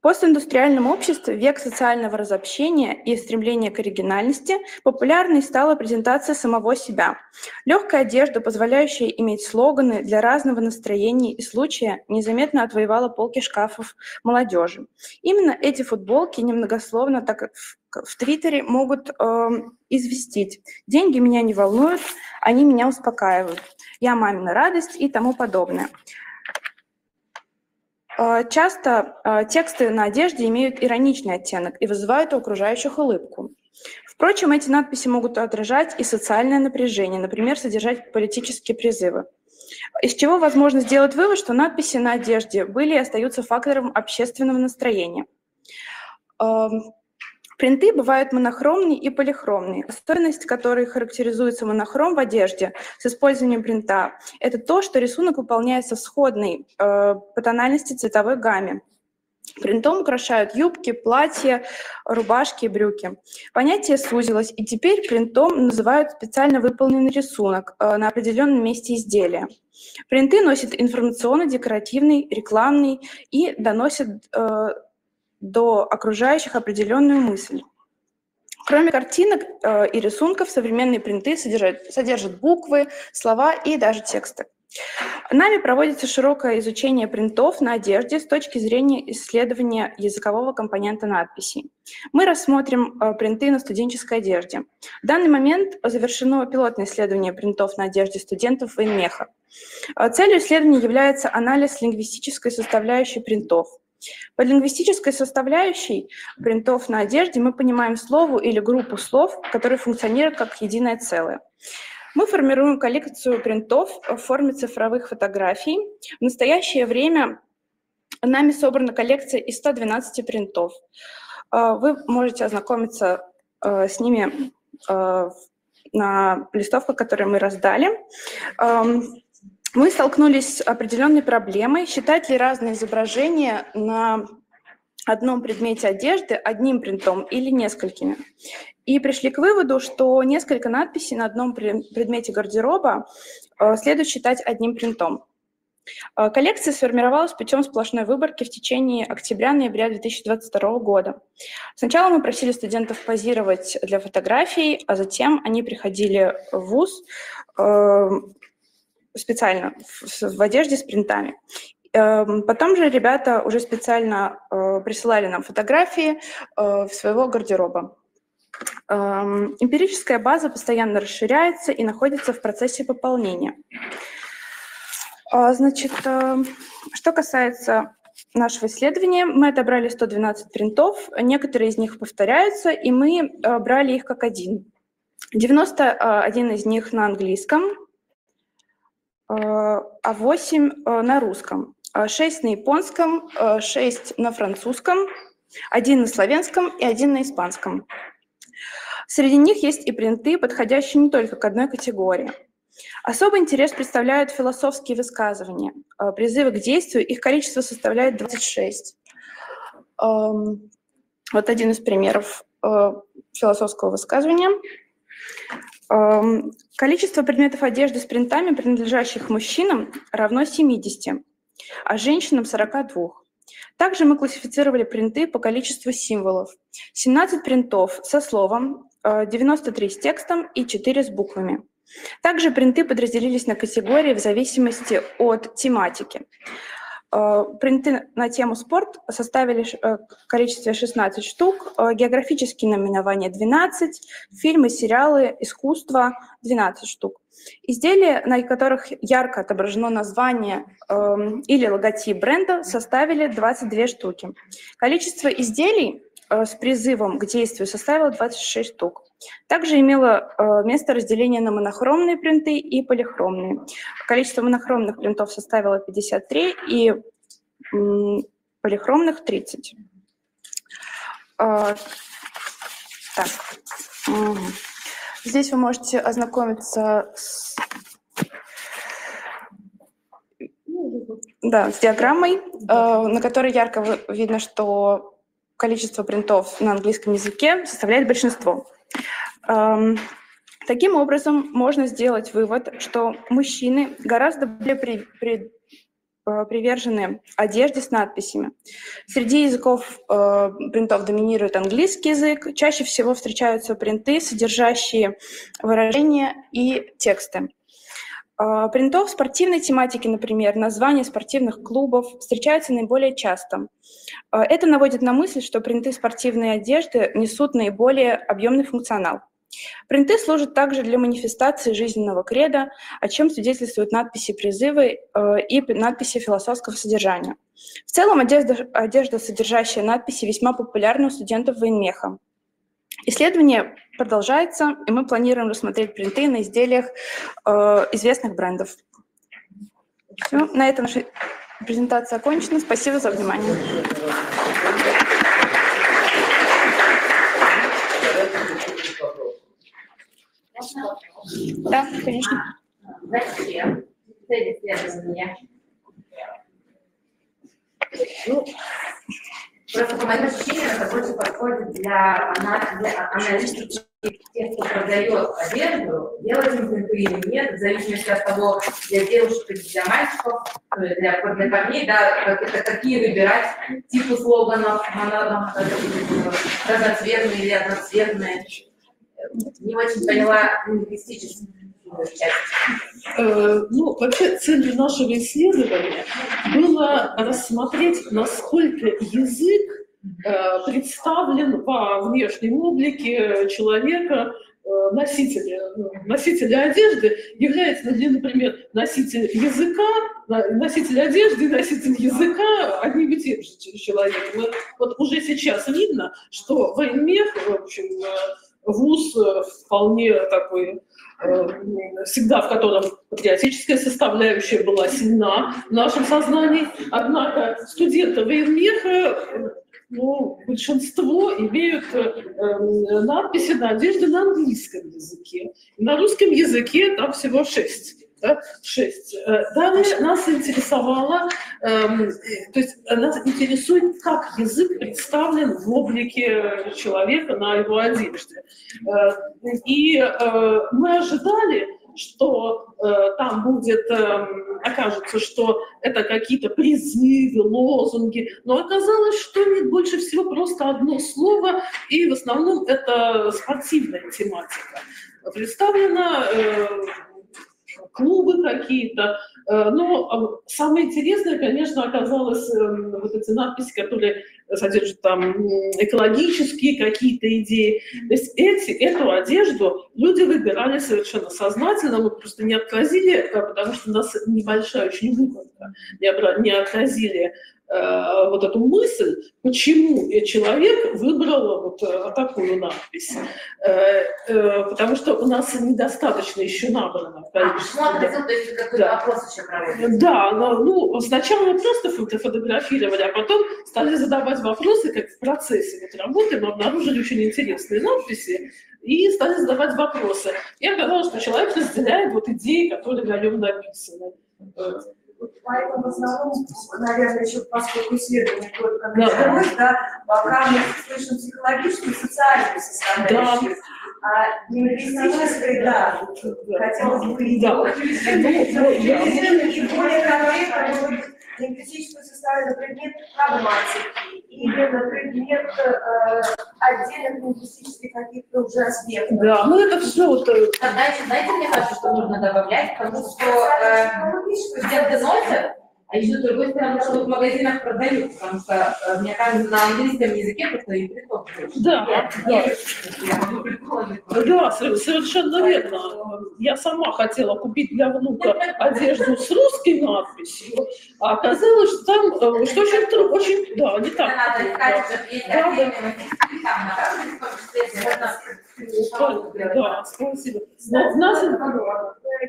постиндустриальном обществе, век социального разобщения и стремления к оригинальности, популярной стала презентация самого себя. Легкая одежда, позволяющая иметь слоганы для разного настроения и случая, незаметно отвоевала полки шкафов молодежи. Именно эти футболки немногословно, так в Твиттере, могут э, известить. Деньги меня не волнуют, они меня успокаивают. Я мамина радость и тому подобное. А, часто а, тексты на одежде имеют ироничный оттенок и вызывают у окружающих улыбку. Впрочем, эти надписи могут отражать и социальное напряжение, например, содержать политические призывы. Из чего возможно сделать вывод, что надписи на одежде были и остаются фактором общественного настроения. Принты бывают монохромные и полихромные. Особенность, которой характеризуется монохром в одежде с использованием принта, это то, что рисунок выполняется в сходной э, по тональности цветовой гамме. Принтом украшают юбки, платья, рубашки и брюки. Понятие сузилось, и теперь принтом называют специально выполненный рисунок э, на определенном месте изделия. Принты носят информационно-декоративный, рекламный и доносят э, до окружающих определенную мысль. Кроме картинок э, и рисунков, современные принты содержат, содержат буквы, слова и даже тексты. Нами проводится широкое изучение принтов на одежде с точки зрения исследования языкового компонента надписей. Мы рассмотрим э, принты на студенческой одежде. В данный момент завершено пилотное исследование принтов на одежде студентов военмеха. Э, целью исследования является анализ лингвистической составляющей принтов. Под лингвистической составляющей принтов на одежде мы понимаем слово или группу слов, которые функционируют как единое целое. Мы формируем коллекцию принтов в форме цифровых фотографий. В настоящее время нами собрана коллекция из 112 принтов. А, вы можете ознакомиться э, с ними э, на листовках, которые мы раздали мы столкнулись с определенной проблемой, считать ли разные изображения на одном предмете одежды одним принтом или несколькими. И пришли к выводу, что несколько надписей на одном предмете гардероба э, следует считать одним принтом. Э, коллекция сформировалась путем сплошной выборки в течение октября-ноября 2022 года. Сначала мы просили студентов позировать для фотографий, а затем они приходили в ВУЗ, э, специально в, одежде с принтами. Эм, потом же ребята уже специально э, присылали нам фотографии э, своего гардероба. Эм, эмпирическая база постоянно расширяется и находится в процессе пополнения. А, значит, э, что касается нашего исследования, мы отобрали 112 принтов, некоторые из них повторяются, и мы брали их как один. 91 из них на английском, а 8 э, на русском, 6 на японском, 6 на французском, 1 на славянском и 1 на испанском. Среди них есть и принты, подходящие не только к одной категории. Особый интерес представляют философские высказывания, э, призывы к действию, их количество составляет 26. Эм, вот один из примеров э, философского высказывания. Эм, количество предметов одежды с принтами, принадлежащих мужчинам, равно 70, а женщинам 42. Также мы классифицировали принты по количеству символов. 17 принтов со словом, 93 э, с текстом и 4 с буквами. Также принты подразделились на категории в зависимости от тематики. Э, принты на тему спорт составили э, количество 16 штук, географические наименования 12, фильмы, сериалы, искусство 12 штук. Изделия, на которых ярко отображено название э, или логотип бренда, составили 22 штуки. Количество изделий э, с призывом к действию составило 26 штук. Также имело э, место разделение на монохромные принты и полихромные. Количество монохромных принтов составило 53 и э, полихромных 30. Э, так. Здесь вы можете ознакомиться с, да, с диаграммой, э, на которой ярко видно, что количество принтов на английском языке составляет большинство. Эм, таким образом, можно сделать вывод, что мужчины гораздо более при, при, Э, привержены одежде с надписями. Среди языков э, принтов доминирует английский язык. Чаще всего встречаются принты, содержащие выражения и тексты. Э, принтов спортивной тематики, например, названия спортивных клубов встречаются наиболее часто. Э, это наводит на мысль, что принты спортивной одежды несут наиболее объемный функционал. Принты служат также для манифестации жизненного креда, о чем свидетельствуют надписи призывы э, и надписи философского содержания. В целом одежда, одежда, содержащая надписи, весьма популярна у студентов военмеха. Исследование продолжается, и мы планируем рассмотреть принты на изделиях э, известных брендов. Все, на этом наша презентация окончена. Спасибо за внимание. Да, конечно. Зачем цель исследования? Ну, просто по моим ощущениям, больше подходит для, для аналитики тех, кто продает одежду, делать инвентарь или нет, в зависимости от того, для девушек или для мальчиков, для, для парней, да, это какие выбирать типы слоганов, разноцветные или одноцветные не очень поняла. Э, ну, вообще целью нашего исследования было рассмотреть, насколько язык э, представлен во внешнем облике человека, э, носителя, носителя одежды, является ли, например, носитель языка, носитель одежды и носитель языка одним и тем же человеком. Вот уже сейчас видно, что военмех, в общем, вуз э, вполне такой э, всегда в котором патриотическая составляющая была сильна в нашем сознании. Однако студенты военмеха, ну, большинство имеют э, надписи на одежде на английском языке. На русском языке там всего шесть да, 6. Э, далее нас интересовало, эм, то есть нас интересует, как язык представлен в облике человека на его одежде. Э, и э, мы ожидали, что э, там будет, э, окажется, что это какие-то призывы, лозунги, но оказалось, что нет больше всего просто одно слово, и в основном это спортивная тематика. Представлена э, клубы какие-то. Э, но э, самое интересное, конечно, оказалось эм, вот эти надписи, которые содержат там экологические какие-то идеи. То есть эти, эту одежду люди выбирали совершенно сознательно, мы просто не отразили, э, потому что у нас небольшая очень выборка, не отразили э, вот эту мысль, почему человек выбрал вот э, такую надпись. Э, э, потому что у нас недостаточно еще набрано А, количество. смотрите, то есть какой-то Да. вопрос еще проводится. Да, но, ну, сначала мы просто фото- фотографировали, а потом стали задавать вопросы, как в процессе вот работы, мы обнаружили очень интересные надписи и стали задавать вопросы. И оказалось, что человек разделяет вот идеи, которые на нем написаны. Поэтому в основном, наверное, еще поскольку исследование только Да. началось, да, пока мы слышим психологическую, социальную составляющую, а лингвистической, да, хотелось бы и Да. и более конкретно, лингвистическую составляющую на предмет прагматики или на предмет э, отдельных лингвистических каких-то уже аспектов. Да, ну это все вот... э, Дайте, дайте мне кажется, что нужно добавлять, потому что э, студенты носят, а еще с другой стороны, что в магазинах продают, потому что, э, мне кажется, на английском языке просто и притом. Да, да. да. Да, со- совершенно верно. Я сама хотела купить для внука одежду с русской надписью, а оказалось, что там, э, что очень, тру- очень, да, не так. Надо искать, есть Да, да. спасибо. Но нас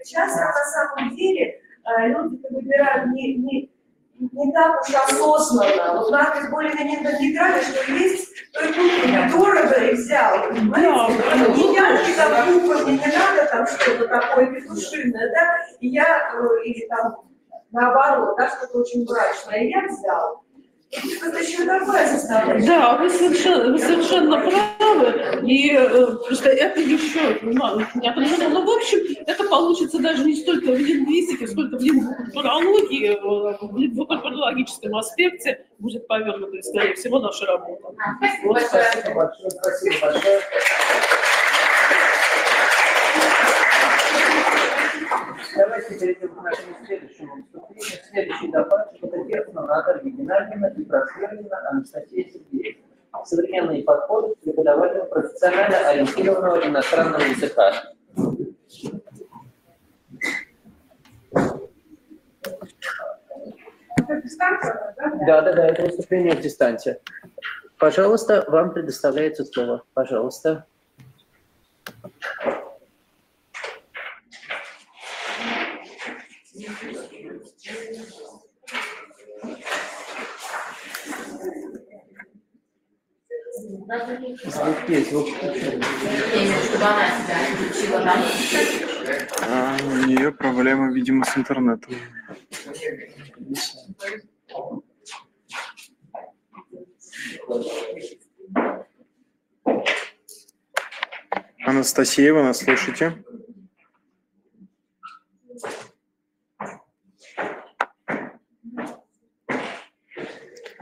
Часто на самом деле люди выбирают не, не, не так уж осознанно. Вот надпись более-менее нейтральная, что есть, то и купил, дорого и взял. Понимаете? Не яркий там купол, мне не надо там что-то такое петушиное, да, и я, э, или там наоборот, да, что-то очень мрачное, я взял. Да, вы совершенно, вы совершенно правы. И э, просто это еще ну, не отражено. Но, в общем, это получится даже не столько в лингвистике, сколько в лингвокультурологии, э, в лингвокультурологическом аспекте будет повернута, скорее всего, наша работа. Спасибо. Спасибо большое. Спасибо большое. Давайте перейдем к нашему следующему выступлению. Следующий доклад это текстно Наталья Геннадьевна и Просверлина Анастасия Сергеевна. Современные подходы к преподаванию профессионально ориентированного иностранного языка. Да, да, да, это выступление в дистанции. Пожалуйста, вам предоставляется слово. Пожалуйста. А, у нее проблема, видимо, с интернетом. Анастасия, вы нас слышите?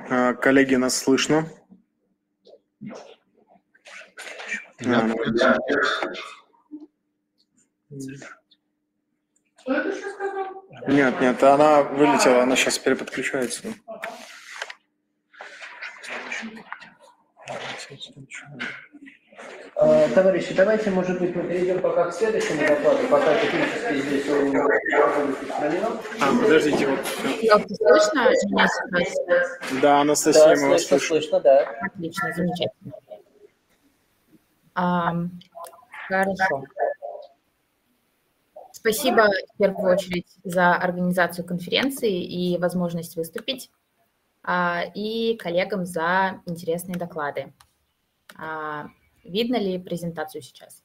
Коллеги, нас слышно? А, ну? Нет, нет, она вылетела, она сейчас переподключается. Э, Товарищи, давайте, может быть, мы перейдем пока к следующему докладу, пока технически здесь. А, подождите, вот Слышно меня сейчас? Да, Анастасия, Да, мы вас слышно, слышим. слышно, да. Отлично, замечательно. Ам, хорошо. Спасибо в первую очередь за организацию конференции и возможность выступить, а, и коллегам за интересные доклады. Видно ли презентацию сейчас?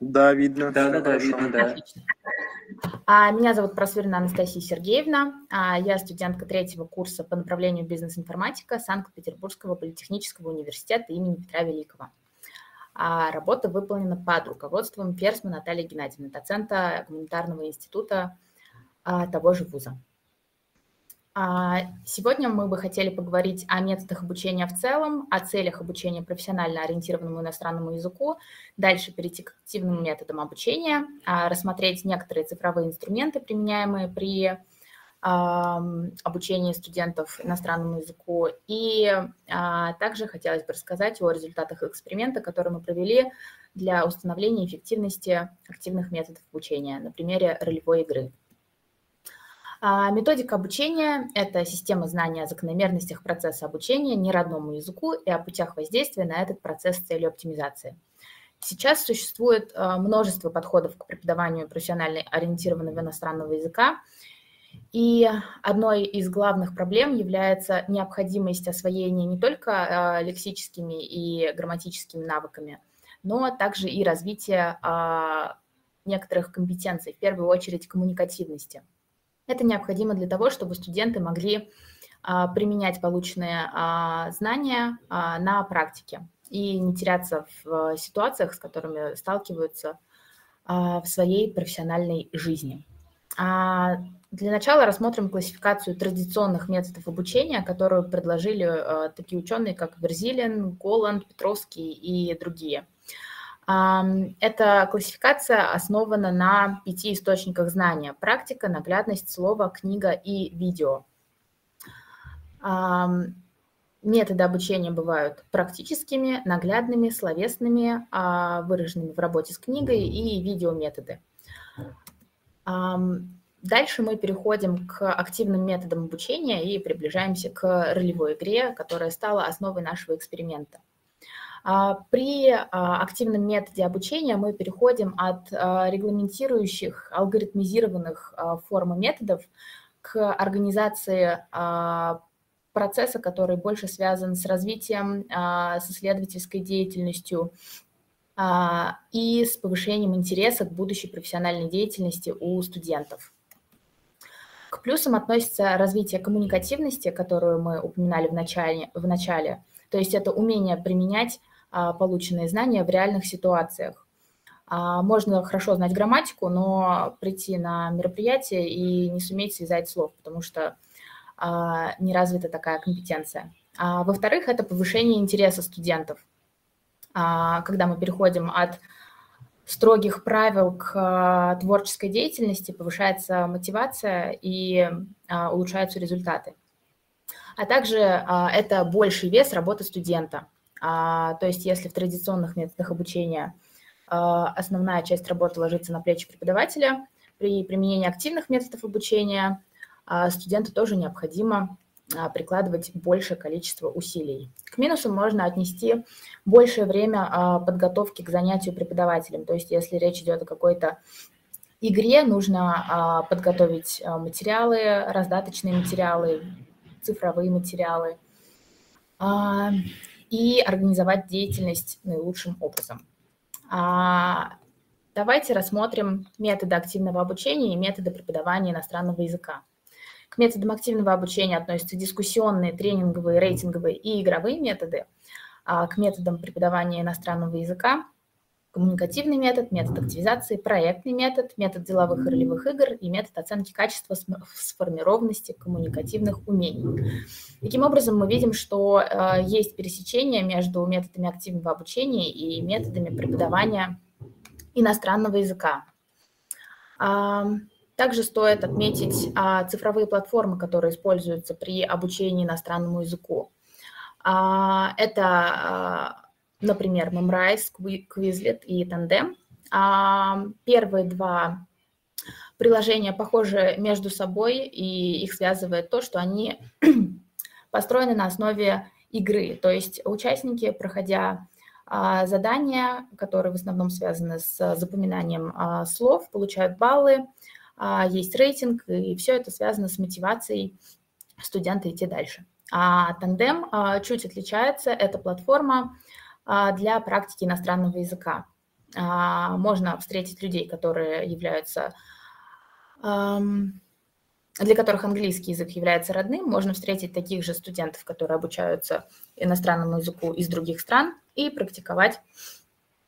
Да, видно. Да, да, да, видно, да. Отлично. А, Меня зовут Просвирна Анастасия Сергеевна. А, Я студентка третьего курса по направлению бизнес-информатика Санкт-Петербургского политехнического университета имени Петра Великого. А Работа выполнена под руководством Ферсма Натальи Геннадьевны, доцента гуманитарного института того же вуза. А, Сегодня мы бы хотели поговорить о методах обучения в целом, о целях обучения профессионально ориентированному иностранному языку, дальше перейти к активным методам обучения, а, рассмотреть некоторые цифровые инструменты, применяемые при обучении студентов иностранному языку. И а, также хотелось бы рассказать о результатах эксперимента, который мы провели для установления эффективности активных методов обучения на примере ролевой игры. А, методика обучения – это система знания о закономерностях процесса обучения неродному языку и о путях воздействия на этот процесс с целью оптимизации. Сейчас существует а, множество подходов к преподаванию профессионально ориентированного иностранного языка, и одной из главных проблем является необходимость освоения не только а, лексическими и грамматическими навыками, но также и развития некоторых компетенций, в первую очередь коммуникативности – это необходимо для того, чтобы студенты могли а, применять полученные а, знания а, на практике и не теряться в ситуациях, с которыми сталкиваются в своей профессиональной жизни. Для начала рассмотрим классификацию традиционных методов обучения, которую предложили такие ученые, как Верзилин, Голланд, Петровский и другие – эта классификация основана на пяти источниках знания – практика, наглядность, слово, книга и видео. Методы обучения бывают практическими, наглядными, словесными, а, выраженными в работе с книгой и видеометоды. Дальше мы переходим к активным методам обучения и приближаемся к ролевой игре, которая стала основой нашего эксперимента – при а, активном методе обучения мы переходим от а, регламентирующих, алгоритмизированных форм и методов к организации процесса, который больше связан с развитием, с исследовательской деятельностью и с повышением интереса к будущей профессиональной деятельности у студентов. К плюсам относится развитие коммуникативности, которую мы упоминали в начале, в начале. То есть это умение применять а, полученные знания в реальных ситуациях. А, можно хорошо знать грамматику, но прийти на мероприятие и не суметь связать слов, потому что а, не развита такая компетенция. Во-вторых, это повышение интереса студентов. Когда мы переходим от строгих правил к творческой деятельности, повышается мотивация и улучшаются результаты. А также это больший вес работы студента – а, то есть если в традиционных методах обучения а, основная часть работы ложится на плечи преподавателя, при применении активных методов обучения а, студенту тоже необходимо прикладывать большее количество усилий. К минусам можно отнести большее время подготовки к занятию преподавателем. То есть если речь идет о какой-то игре, нужно подготовить материалы, раздаточные материалы, цифровые материалы и организовать деятельность наилучшим образом. А, давайте рассмотрим методы активного обучения и методы преподавания иностранного языка. К методам активного обучения относятся дискуссионные, тренинговые, рейтинговые и игровые методы. А к методам преподавания иностранного языка коммуникативный метод, метод активизации, проектный метод, метод деловых и ролевых игр и метод оценки качества сформированности коммуникативных умений. Таким образом, мы видим, что э, есть пересечение между методами активного обучения и методами преподавания иностранного языка. А, также стоит отметить а, цифровые платформы, которые используются при обучении иностранному языку. А, это например, Memrise, Quizlet и Tandem. А, первые два приложения похожи между собой, и их связывает то, что они построены на основе игры. То есть участники, проходя а, задания, которые в основном связаны с запоминанием а, слов, получают баллы, есть рейтинг, и все это связано с мотивацией студента идти дальше. А тандем чуть отличается. Это платформа, а, для практики иностранного языка. А, можно встретить людей, которые являются, для которых английский язык является родным. Можно встретить таких же студентов, которые обучаются иностранному языку из других стран и практиковать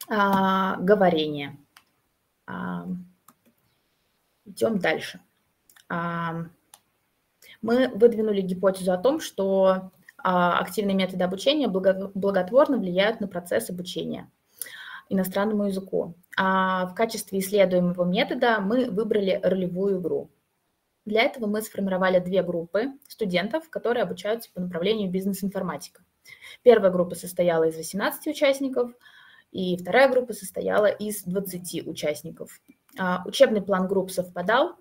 а, говорение. Идем дальше. Мы выдвинули гипотезу о том, что а, активные методы обучения благотворно влияют на процесс обучения иностранному языку. А в качестве исследуемого метода мы выбрали ролевую игру. Для этого мы сформировали две группы студентов, которые обучаются по направлению бизнес-информатика. Первая группа состояла из 18 участников, и вторая группа состояла из 20 участников. А, учебный план групп совпадал, а,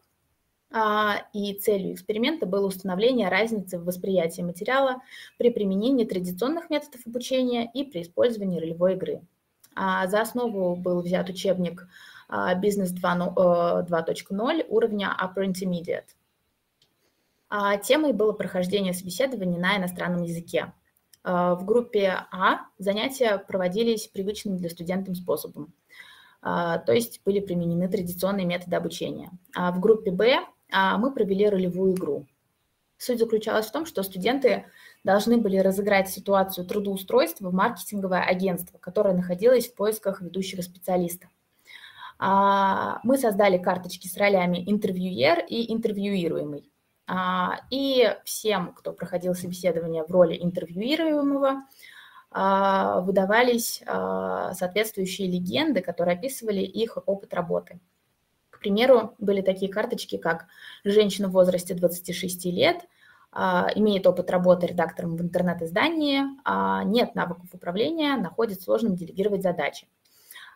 и целью эксперимента было установление разницы в восприятии материала при применении традиционных методов обучения и при использовании ролевой игры. А, за основу был взят учебник «Бизнес 2.0» уровня Upper Intermediate. Темой было прохождение собеседования на иностранном языке. В группе А занятия проводились привычным для студентов способом, то есть были применены традиционные методы обучения. А в группе Б а, мы провели ролевую игру. Суть заключалась в том, что студенты должны были разыграть ситуацию трудоустройства в маркетинговое агентство, которое находилось в поисках ведущего специалиста. А, мы создали карточки с ролями интервьюер и интервьюируемый. А, и всем, кто проходил собеседование в роли интервьюируемого, выдавались соответствующие легенды, которые описывали их опыт работы примеру, были такие карточки, как женщина в возрасте 26 лет, а, имеет опыт работы редактором в интернет-издании, а, нет навыков управления, находит сложным делегировать задачи.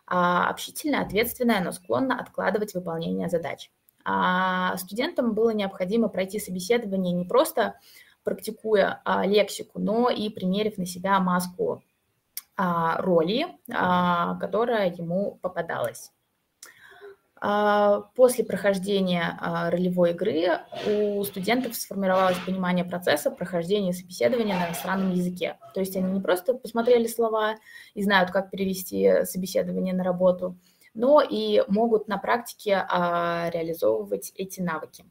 А, общительная, ответственная, но склонна откладывать выполнение задач. Студентам было необходимо пройти собеседование не просто практикуя лексику, но и примерив на себя маску роли, которая ему попадалась. А, после прохождения а, ролевой игры у студентов сформировалось понимание процесса прохождения собеседования на иностранном языке. То есть они не просто посмотрели слова и знают, как перевести собеседование на работу, но и могут на практике а, реализовывать эти навыки.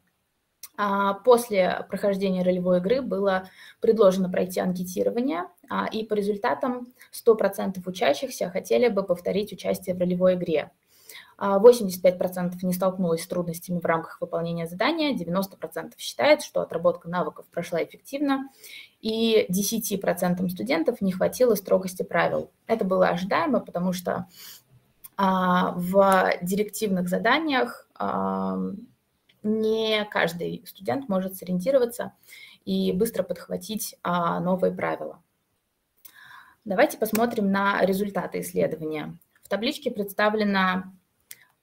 После прохождения ролевой игры было предложено пройти анкетирование, и по результатам 100% учащихся хотели бы повторить участие в ролевой игре – 85% не столкнулось с трудностями в рамках выполнения задания, 90% считает, что отработка навыков прошла эффективно, и 10% студентов не хватило строгости правил. Это было ожидаемо, потому что а, в директивных заданиях а, не каждый студент может сориентироваться и быстро подхватить а, новые правила. Давайте посмотрим на результаты исследования. В табличке представлена а,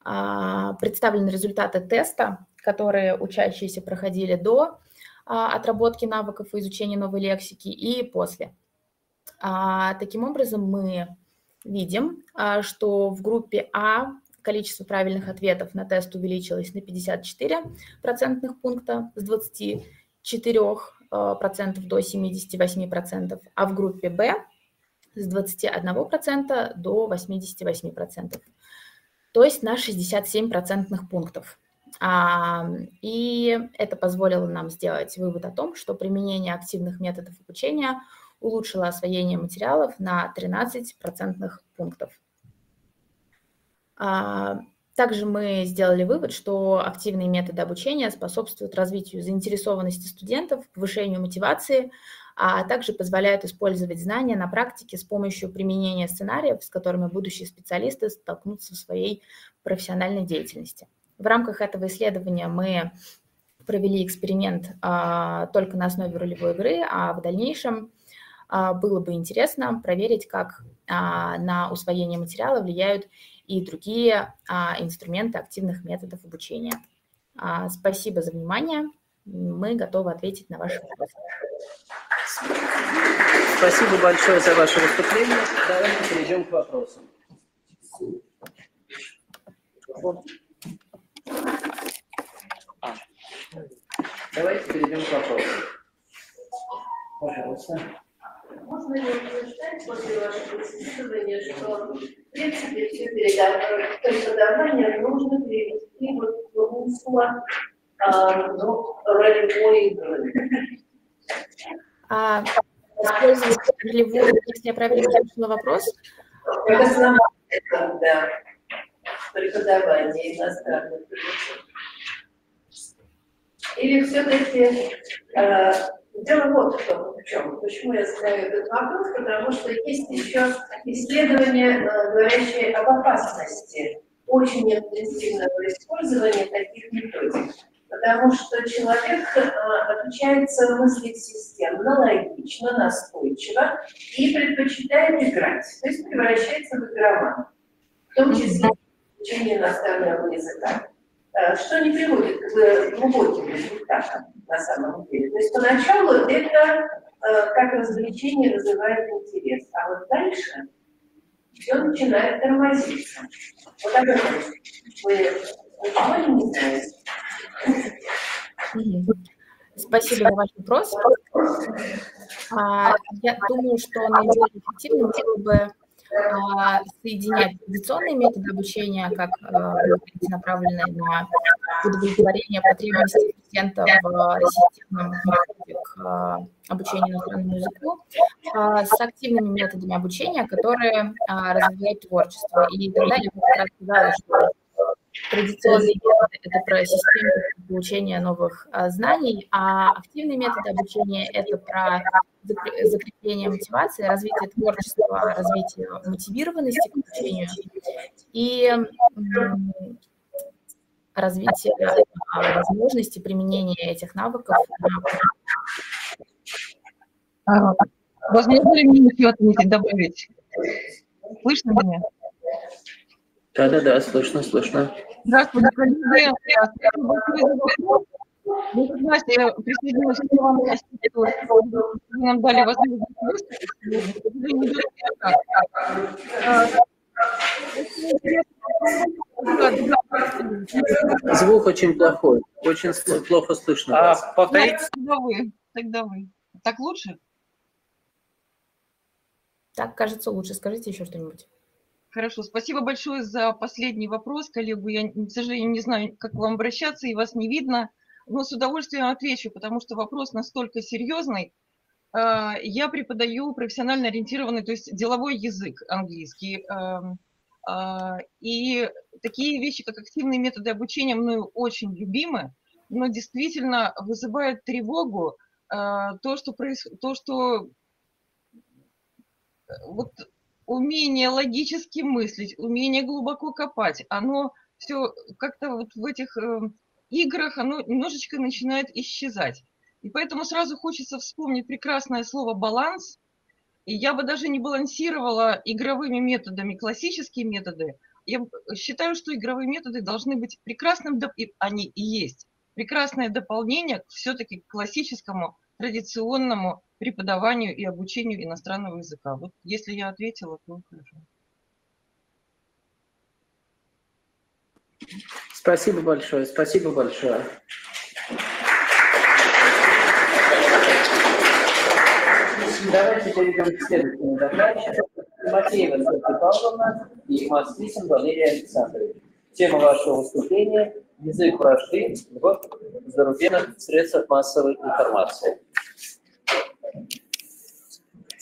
представлены результаты теста, которые учащиеся проходили до а, отработки навыков и изучения новой лексики и после. А, таким образом, мы видим, что в группе А количество правильных ответов на тест увеличилось на 54 процентных пункта с 24 процентов до 78 процентов, а в группе Б с 21 процента до 88 процентов то есть на 67 процентных пунктов. И это позволило нам сделать вывод о том, что применение активных методов обучения улучшило освоение материалов на 13 процентных пунктов. А, также мы сделали вывод, что активные методы обучения способствуют развитию заинтересованности студентов, повышению мотивации, а также позволяют использовать знания на практике с помощью применения сценариев, с которыми будущие специалисты столкнутся в своей профессиональной деятельности. В рамках этого исследования мы провели эксперимент а, только на основе ролевой игры, а в дальнейшем а, было бы интересно проверить, как а, на усвоение материала влияют и другие а, инструменты активных методов обучения. А, спасибо за внимание. Мы готовы ответить на ваши вопросы. Спасибо большое за ваше выступление. Давайте перейдем к вопросам. А. Давайте перейдем к вопросам. Пожалуйста. Можно ли утверждать после вашего исследования, что в принципе все преподавание нужно перевести вот в русло ну, ролевой игры? а, использовать ролевую, если я правильно услышала вопрос. Как основное, да, преподавание иностранных Или все-таки э, дело вот в том, в чем. Почему я задаю этот вопрос? Потому что есть еще исследования, э, говорящие об опасности очень интенсивного использования таких методик потому что человек э, отличается мыслить системно, логично, настойчиво и предпочитает играть, то есть превращается в игроман, в том числе в изучении иностранного языка. э, что не приводит к глубоким результатам на самом деле. То есть поначалу это э, как развлечение вызывает интерес, а вот дальше все начинает тормозиться. Вот об этом вы ничего не знаете. Спасибо за ваш вопрос. А, я думаю, что наиболее эффективным было бы а, соединять традиционные методы обучения, как а, направленные на удовлетворение потребностей студентов в системном подходе к обучению иностранному языку, с активными методами обучения, которые развивают творчество. И тогда я как сказала, что Традиционные методы – это про систему получения новых а, знаний, а активные методы обучения – это про закрепление мотивации, развитие творчества, развитие мотивированности к обучению и развитие а, возможности применения этих навыков. А, возможно ли мне еще отметить, добавить? Слышно меня? Да-да-да, слышно, слышно. Здравствуйте, коллеги. Как знаете, я присоединилась к вам, вы нам дали возможность выступить. Звук очень плохой, очень плохо слышно. А, вас. повторите. Тогда вы, тогда вы. Так лучше? Так, кажется, лучше. Скажите еще что-нибудь. Хорошо, спасибо большое за последний вопрос, коллегу. Я, к сожалению, не знаю, как к вам обращаться, и вас не видно, но с удовольствием отвечу, потому что вопрос настолько серьезный. А, я преподаю профессионально ориентированный, то есть деловой язык английский. А, и такие вещи, как активные методы обучения, мною очень любимы, но действительно вызывает тревогу а, то, что, проис... то, что вот умение логически мыслить, умение глубоко копать, оно все как-то вот в этих э, играх, оно немножечко начинает исчезать. И поэтому сразу хочется вспомнить прекрасное слово «баланс». И я бы даже не балансировала игровыми методами, классические методы. Я считаю, что игровые методы должны быть прекрасным, они и есть, прекрасное дополнение все-таки к классическому традиционному преподаванию и обучению иностранного языка. Вот если я ответила, то хорошо. Спасибо большое, спасибо большое. Давайте перейдем к следующему докладчику. Матеева Софья Павловна и Маслисин Валерий Александрович. Тема вашего выступления – язык вражды в зарубежных средствах массовой информации.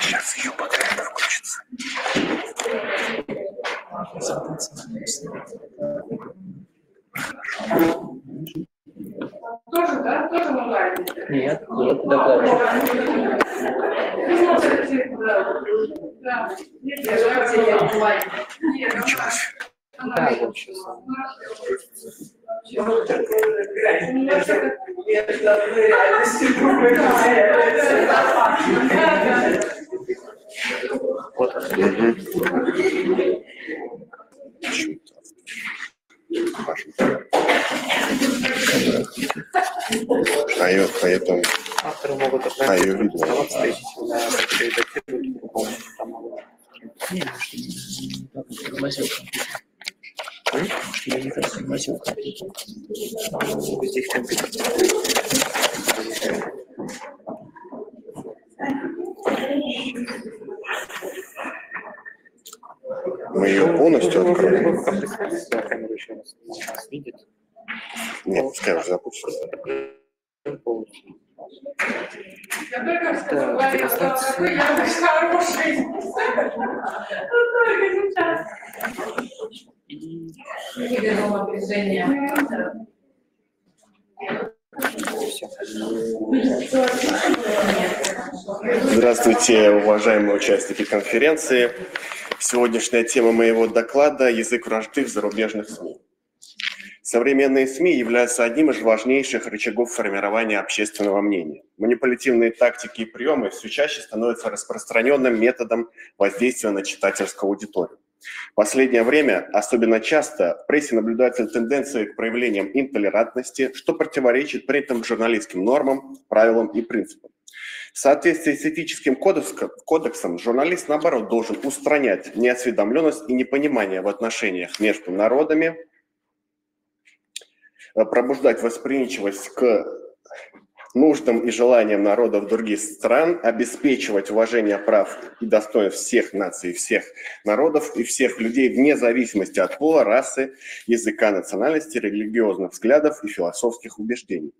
Сейчас еще пока это включится. Тоже, да? Тоже онлайн? Нет, нет, докладчик. Да. Нет, я онлайн. Началось. Да, вот сейчас. А поэтому... Авторы могут а, ее видно. Тормозил Я не тормозил Здесь компьютер. Мы ее полностью откроем. Да, камера еще раз нас видит. Нет, пускай уже запустится. Полностью. Я только что говорила, что какой я хороший. Только сейчас. Вывернуло напряжение. Здравствуйте, уважаемые участники конференции. Сегодняшняя тема моего доклада – язык вражды в зарубежных СМИ. Современные СМИ являются одним из важнейших рычагов формирования общественного мнения. Манипулятивные тактики и приемы все чаще становятся распространенным методом воздействия на читательскую аудиторию. В последнее время особенно часто в прессе наблюдаются тенденции к проявлениям интолерантности, что противоречит принятым журналистским нормам, правилам и принципам. В соответствии с этическим кодексом, журналист, наоборот, должен устранять неосведомленность и непонимание в отношениях между народами, Э, пробуждать восприимчивость к нуждам и желаниям народов других стран, обеспечивать уважение прав и достоинств всех наций, всех народов и всех людей вне зависимости от пола, расы, языка, национальности, религиозных взглядов и философских убеждений.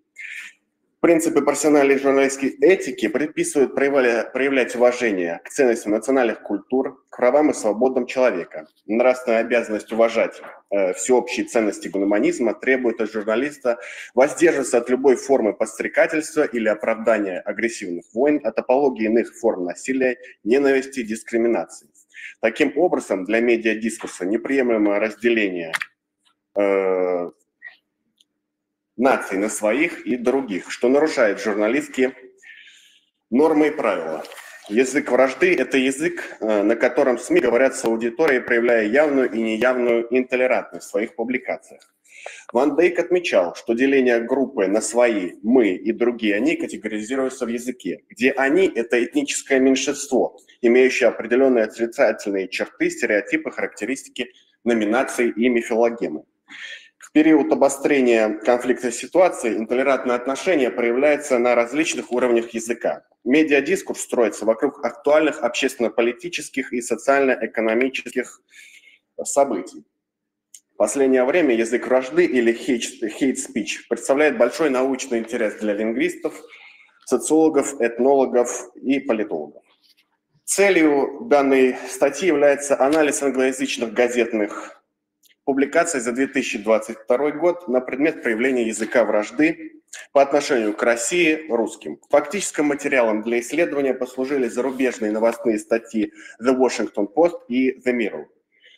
Принципы профессиональной журналистской этики предписывают проявлять уважение к ценностям национальных культур, к правам и свободам человека. Нравственная обязанность уважать э, всеобщие ценности гуманизма требует от журналиста воздерживаться от любой формы подстрекательства или оправдания агрессивных войн, от апологии иных форм насилия, ненависти дискриминации. Таким образом, для медиадискурса неприемлемое разделение э, наций на своих и других, что нарушает журналистские нормы и правила. Язык вражды – это язык, э, на котором СМИ говорят с аудиторией, проявляя явную и неявную интолерантность в своих публикациях. Ван Дейк отмечал, что деление группы на свои, мы и другие они категоризируются в языке, где они – это этническое меньшинство, имеющее определенные отрицательные черты, стереотипы, характеристики, номинации и мифологемы период обострения конфликтной ситуации интолерантное отношение проявляется на различных уровнях языка. Медиадискурс строится вокруг актуальных общественно-политических и социально-экономических событий. В последнее время язык вражды или speech представляет большой научный интерес для лингвистов, социологов, этнологов и политологов. Целью данной статьи является анализ англоязычных газетных публикация за 2022 год на предмет проявления языка вражды по отношению к России русским. Фактическим материалом для исследования послужили зарубежные новостные статьи The Washington Post и The Mirror.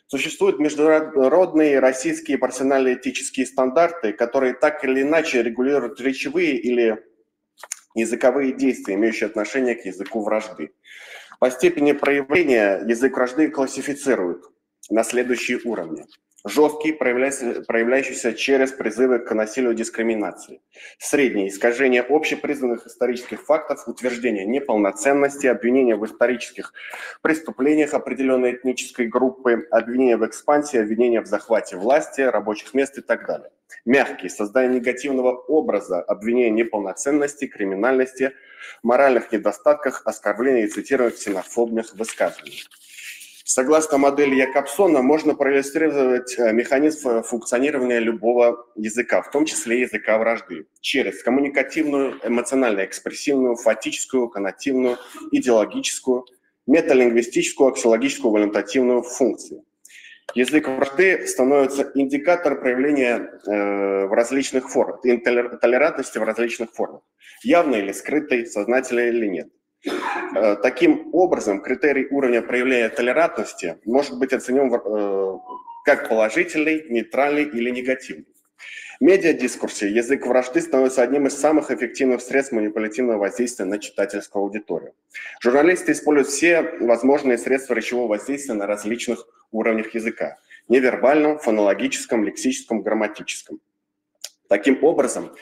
Существуют международные российские профессиональные этические стандарты, которые так или иначе регулируют речевые или языковые действия, имеющие отношение к языку вражды. По степени проявления язык вражды классифицируют на следующие уровни – Жесткий, проявляющийся через призывы к насилию и дискриминации. Средний – искажение общепризнанных исторических фактов, утверждение неполноценности, обвинение в исторических преступлениях определенной этнической группы, обвинение в экспансии, обвинение в захвате власти, рабочих мест и так далее. Мягкий – создание негативного образа, обвинение неполноценности, криминальности, моральных недостатках, оскорбления и цитирования ксенофобных высказываний. Согласно модели Якобсона, можно проиллюстрировать э, механизм функционирования любого языка, в том числе языка вражды, через коммуникативную, эмоционально-экспрессивную, фатическую, коннотивную, идеологическую, металингвистическую, аксиологическую, валентативную функцию. Язык вражды становится индикатором проявления э, в различных формах, толерантности в различных формах, явной или скрытой, сознательной или нет. Э, таким образом, критерий уровня проявления толерантности может быть оценен э, как положительный, нейтральный или негативный. В медиадискурсе язык вражды становится одним из самых эффективных средств манипулятивного воздействия на читательскую аудиторию. Журналисты используют все возможные средства речевого воздействия на различных уровнях языка – невербальном, фонологическом, лексическом, грамматическом. Таким образом,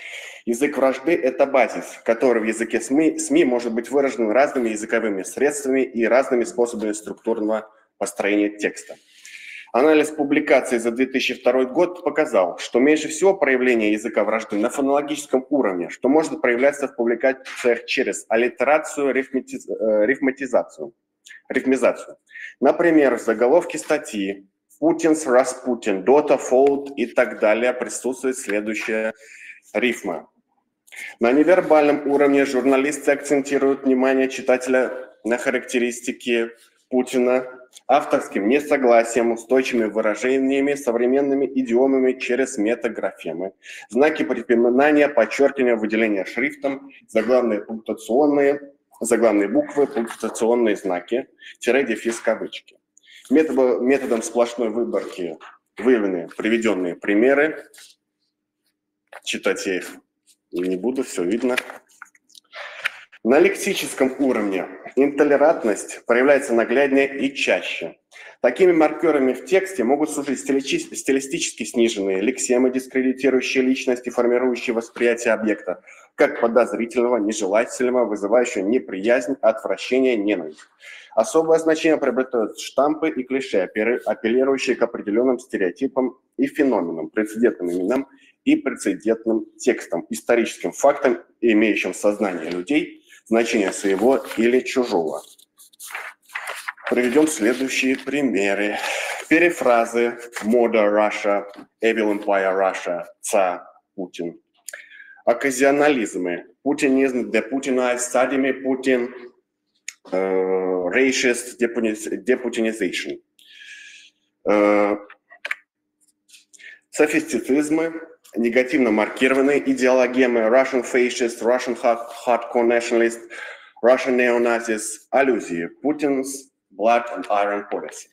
язык вражды – это базис, который в языке СМИ, СМИ может быть выражен разными языковыми средствами и разными способами структурного построения текста. Анализ публикаций за 2002 год показал, что меньше всего проявление языка вражды на фонологическом уровне, что может проявляться в публикациях через аллитерацию, рифматиз, э, рифматизацию, рифмизацию. Например, в заголовке статьи Путинс, Распутин, Дота, Фолд и так далее присутствует следующая рифма. На невербальном уровне журналисты акцентируют внимание читателя на характеристики Путина авторским несогласием, устойчивыми выражениями, современными идиомами через метаграфемы, знаки припоминания, подчеркивания, выделения шрифтом, заглавные пунктуационные, заглавные буквы, пунктуационные знаки, тире, дефис, кавычки. Методом, методом сплошной выборки выявлены приведенные примеры Читать я их не буду, все видно. На лексическом уровне интолерантность проявляется нагляднее и чаще. Такими маркерами в тексте могут служить стилистически сниженные лексемы, дискредитирующие личность и формирующие восприятие объекта, как подозрительного, нежелательного, вызывающего неприязнь, отвращение, ненависть. Особое значение приобретают штампы и клише, апеллирующие к определенным стереотипам и феноменам, прецедентным именам и прецедентным текстам, историческим фактам, имеющим в сознании людей значение своего или чужого. Приведем следующие примеры. Перефразы «Мода Russia», «Evil Empire Russia», «Ца», «Путин». Оказионализмы. Путинизм, deputinized, садими Путин, uh, racist, deputinization. Uh, софистицизмы, негативно маркированные идеологемы Russian fascist, Russian hardcore nationalist, Russian neo-Nazis, аллюзии Putin's blood and iron policy.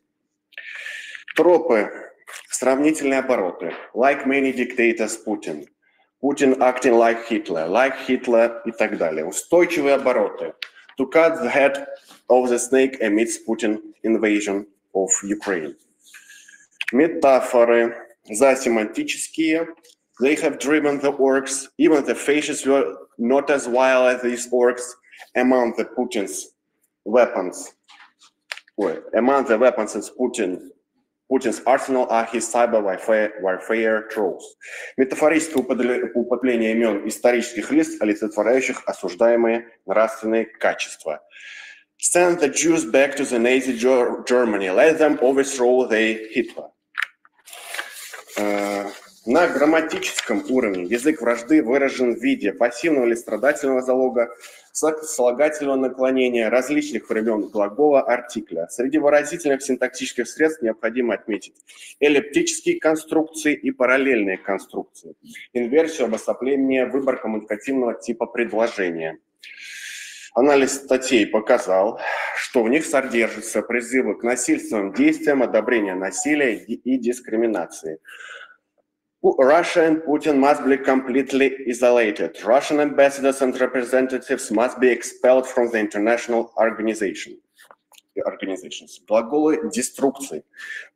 Тропы, сравнительные обороты. Like many dictators Putin. Putin acting like Hitler, like Hitler и так далее. Устойчивые обороты. To cut the head of the snake amidst Putin invasion of Ukraine. Метафоры, засемантические, They have driven the orcs, even the fascists were not as wild as these orcs among the Putin's weapons. Well, among the weapons in Putin, Putin's arsenal are his cyber warfare, warfare trolls. Метафорическое употребление имен исторических лиц, олицетворяющих осуждаемые нравственные качества. Send the Jews back to the Nazi Germany. Let them overthrow the Hitler. Uh, На грамматическом уровне язык вражды выражен в виде пассивного или страдательного залога, слагательного наклонения различных времен глагола артикля. Среди выразительных синтаксических средств необходимо отметить эллиптические конструкции и параллельные конструкции, инверсию, обособление, выбор коммуникативного типа предложения. Анализ статей показал, что в них содержатся призывы к насильственным действиям, одобрение насилия и дискриминации – Russia and Putin must be completely isolated. Russian ambassadors and representatives must be expelled from the international organization. organizations. Глаголы деструкции.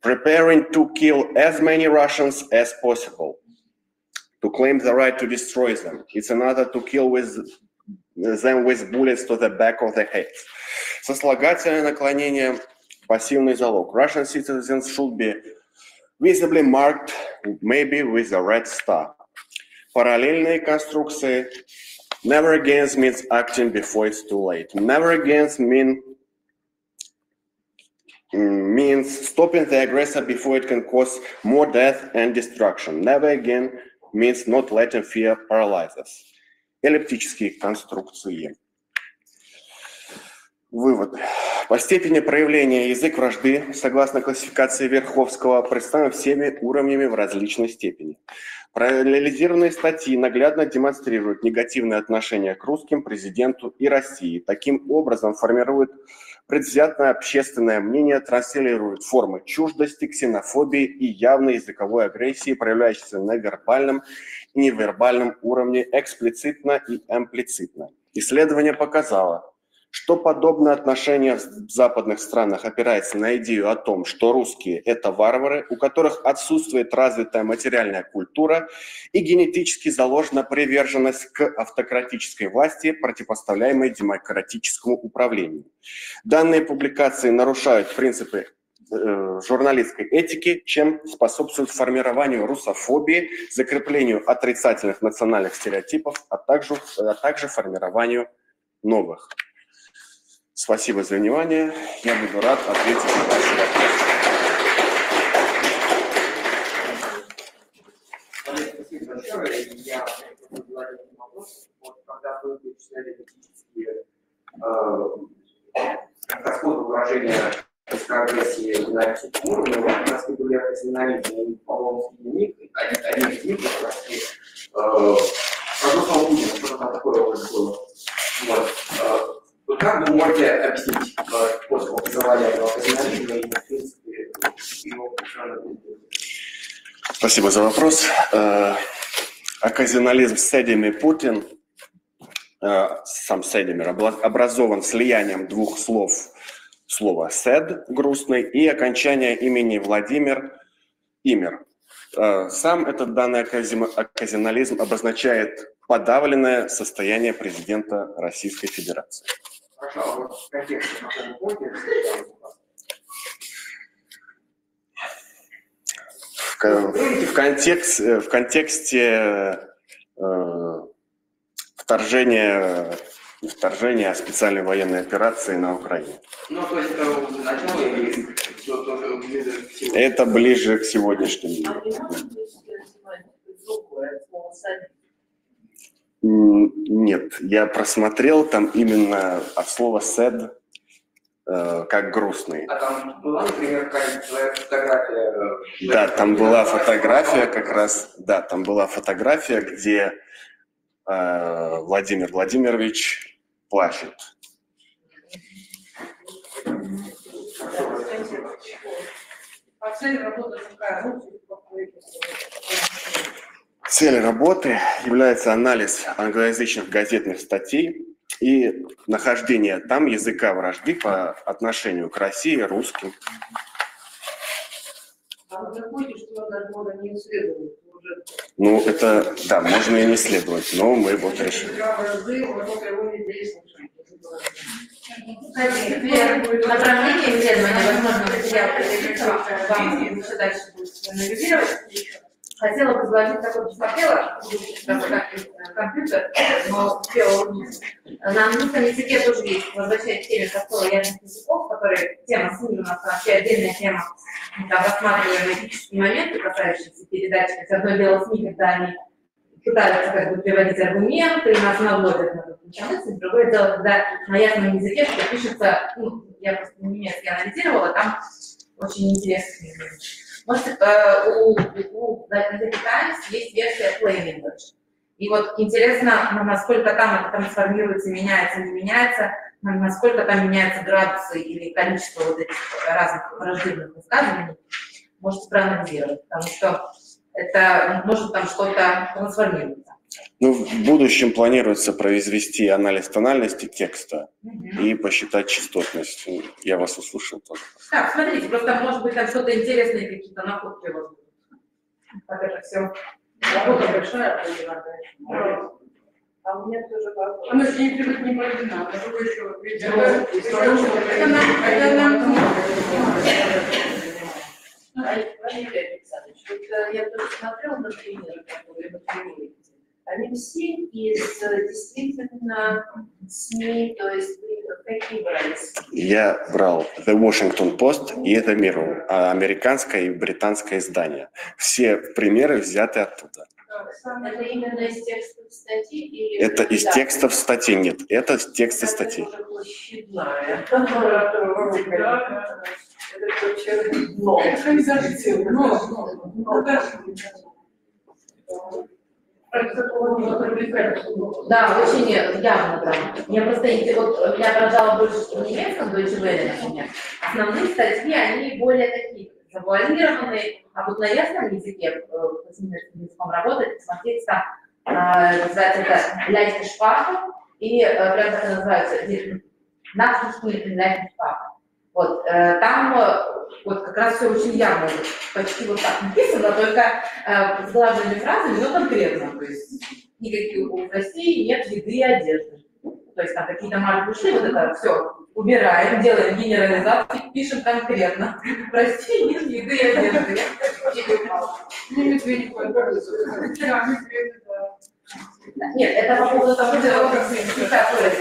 Preparing to kill as many Russians as possible. To claim the right to destroy them. It's another to kill with them with bullets to the back of the head. Сослагательное наклонение, пассивный залог. Russian citizens should be visibly marked maybe with a red star. Параллельные конструкции never against means acting before it's too late. Never against mean means stopping the aggressor before it can cause more death and destruction. Never again means not letting fear paralyze us. Эллиптические конструкции. Вывод. По степени проявления язык вражды, согласно классификации Верховского, представлен всеми уровнями в различной степени. Параллелизированные статьи наглядно демонстрируют негативное отношение к русским, президенту и России. Таким образом формируют предвзятое общественное мнение, транслируют формы чуждости, ксенофобии и явной языковой агрессии, проявляющейся на вербальном и невербальном уровне эксплицитно и имплицитно. Исследование показало, что подобное отношение в западных странах опирается на идею о том, что русские – это варвары, у которых отсутствует развитая материальная культура и генетически заложена приверженность к автократической власти, противопоставляемой демократическому управлению. Данные публикации нарушают принципы э, журналистской этики, чем способствуют формированию русофобии, закреплению отрицательных национальных стереотипов, а также, а также формированию новых. Спасибо за внимание. Я буду рад ответить на ваши вопросы. Э, расходы выражения агрессии на всем уровне, как раз были рационализм, по-моему, среди них, один из них как раз про Путина, что там такое было. Вот. Вот как вы можете объяснить способ образования этого казинолизма и, в принципе, его Спасибо за вопрос. Э, Оказионализм Седими Путин, э, сам Седимир, образован слиянием двух слов, слова «сед» – грустный, и окончания имени Владимир – имер. Э, Сам этот данный оказионализм обозначает подавленное состояние президента Российской Федерации. А вот в контексте В, контекст- э, в контексте э, вторжения, не вторжения, а специальной военной операции на Украине. Ну, то есть, это начало или что тоже ближе к всему? Это ближе к сегодняшнему дню. Нет, я просмотрел там именно от слова sad э, как грустный. А там была, например, фотография? э, Да, там была фотография как раз, да, там была фотография, где э, Владимир Владимирович плачет. А цель работы какая? Цель работы является анализ англоязычных газетных статей и нахождение там языка вражды по отношению к России, русским. А вы что не исследовать. Ну, это, да, можно и не следовать, но мы вот решили. Направление исследования, возможно, материал пригодится вам, дальше будете анализировать. Хотела предложить такой, посмотрела, компьютер, но. На английском языке тоже есть, возвращаясь к теме простого язык языков, который тема СМИ у нас вообще отдельная тема. Мы там рассматриваем этические моменты, касающиеся передачи. То есть одно дело СМИ, когда они пытаются как бы приводить аргументы, и нас наводят на какую-то мысль. Другое дело, когда на ясном языке, что пишется, ну, я просто немецкий анализировала, там очень интересные вещи. Может, э, у, у газеты Times есть версия Plain English. И вот интересно, насколько там это трансформируется, меняется, не меняется, на- насколько там меняются градусы или количество вот этих разных враждебных высказываний, можете проанализировать, потому что это может там что-то трансформироваться. Ну, в будущем планируется произвести анализ тональности текста и посчитать частотность. Я вас услышал тоже. Так, смотрите, просто может быть там что-то интересное, какие-то находки у вас будут. Это все. Работа большая, понимаете. А у меня тоже вопрос. Она же не привык не проведена, а другой еще видите, Ну, это- нам- это нам- Валерий Александрович, э, я тоже смотрела на примеры, которые вы приводите. Они все из э, действительно СМИ, то есть вы какие брали? Я брал The Washington Post и The Mirror, а американское и британское издание. Все примеры взяты оттуда. Это именно из текстов статьи или... Это из Да. текстов статей нет, это из текста статей. Это площадная. Это короче, дно. Да. Да, очень явно там. Я просто, если вот меня поражало больше, что в немецком Deutsche Welle, например, основные статьи, они более такие завуалированные, а вот на ясном языке, э, с языком работать, смотреть там, э, называется это Leichte Sprache, и э, прям так называется, in Leichte Sprache. Вот, э, там э, вот как раз все очень явно, почти вот так написано, только э, с главными фразами, но конкретно, то есть никаких у России нет еды и одежды. То есть там какие-то ушли, вот это все убираем, делаем генерализацию, пишем конкретно. В России нет еды и одежды. Ну, да. Нет, это по поводу того, что диктатура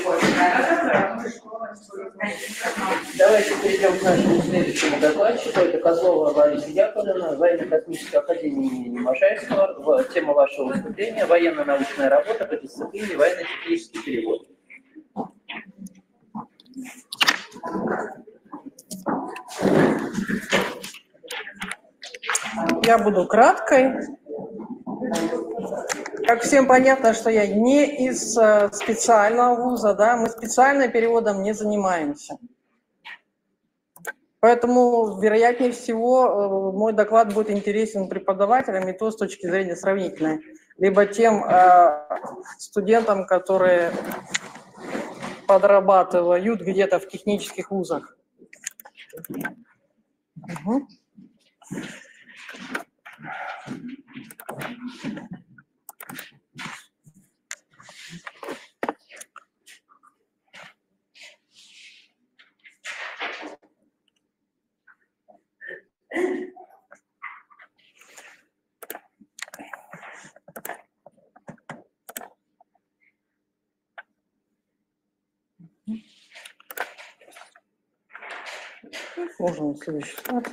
Давайте перейдем к нашему следующему докладчику. Это Козлова Лариса Яковлевна, военно-космической академии имени Можайского. В- Тема вашего выступления – военно-научная работа по дисциплине военно-технический перевод. Я буду краткой. Как всем понятно, что я не из э, специального вуза, да, мы специально переводом не занимаемся. Поэтому, вероятнее всего, э, мой доклад будет интересен преподавателям, и то с точки зрения сравнительной либо тем э, студентам, которые подрабатывают где-то в технических вузах. Угу. Можно следующий слайд.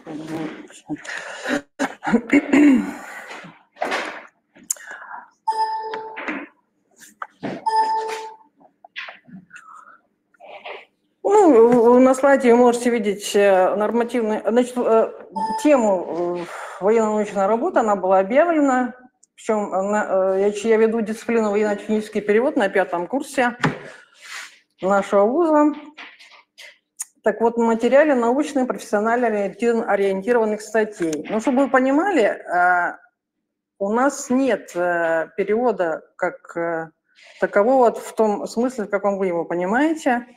Ну, на слайде вы можете видеть э, нормативный, значит, э, тему э, военно-научная работа, она была объявлена, причем я, я веду дисциплину военно-технический перевод на пятом курсе нашего вуза. Так вот, в материале научно профессионально ориентированных статей. Ну, чтобы вы понимали, у нас нет перевода как такового в том смысле, в каком вы его понимаете.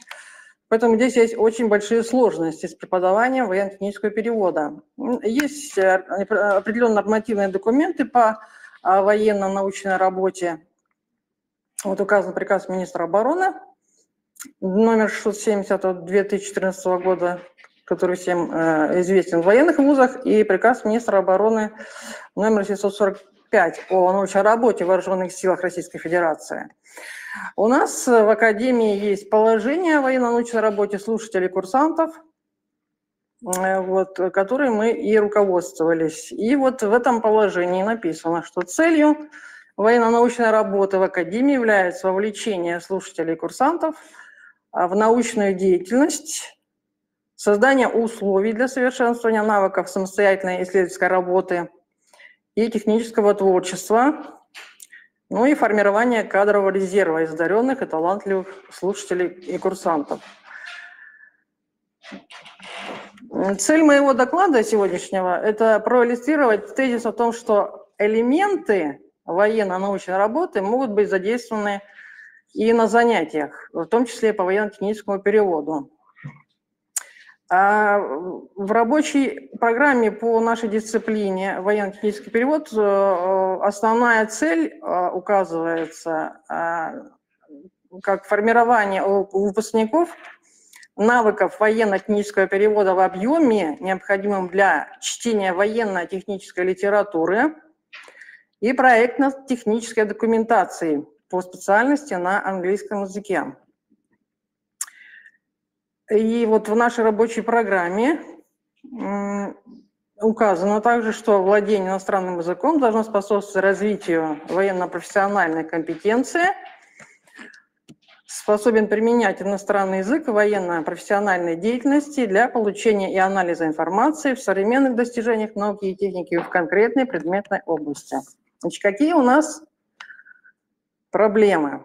Поэтому здесь есть очень большие сложности с преподаванием военно-технического перевода. Есть э, определенные нормативные документы по а, военно-научной работе. Вот указан приказ министра обороны номер 670 от 2014 года, который всем э, известен в военных вузах, и приказ министра обороны номер 745 о научной работе в вооруженных силах Российской Федерации. У нас в Академии есть положение о военно-научной работе слушателей курсантов, э, вот, которые мы и руководствовались. И вот в этом положении написано, что целью военно-научной работы в Академии является вовлечение слушателей курсантов а, в научную деятельность, создание условий для совершенствования навыков самостоятельной исследовательской работы и технического творчества, ну и формирование кадрового резерва из одаренных и талантливых слушателей и курсантов. Цель моего доклада сегодняшнего – это проиллюстрировать тезис о том, что элементы военно-научной работы могут быть задействованы и на занятиях, в том числе по военно-техническому переводу. А в рабочей программе по нашей дисциплине военно-технический перевод э, основная цель э, указывается э, как формирование у выпускников навыков военно-технического перевода в объеме, необходимом для чтения военно-технической литературы и проектно-технической документации по специальности на английском языке. И вот в нашей рабочей программе указано также, что владение иностранным языком должно способствовать развитию военно-профессиональной компетенции, способен применять иностранный язык в военно-профессиональной деятельности для получения и анализа информации в современных достижениях науки и техники в конкретной предметной области. Значит, какие у нас проблемы?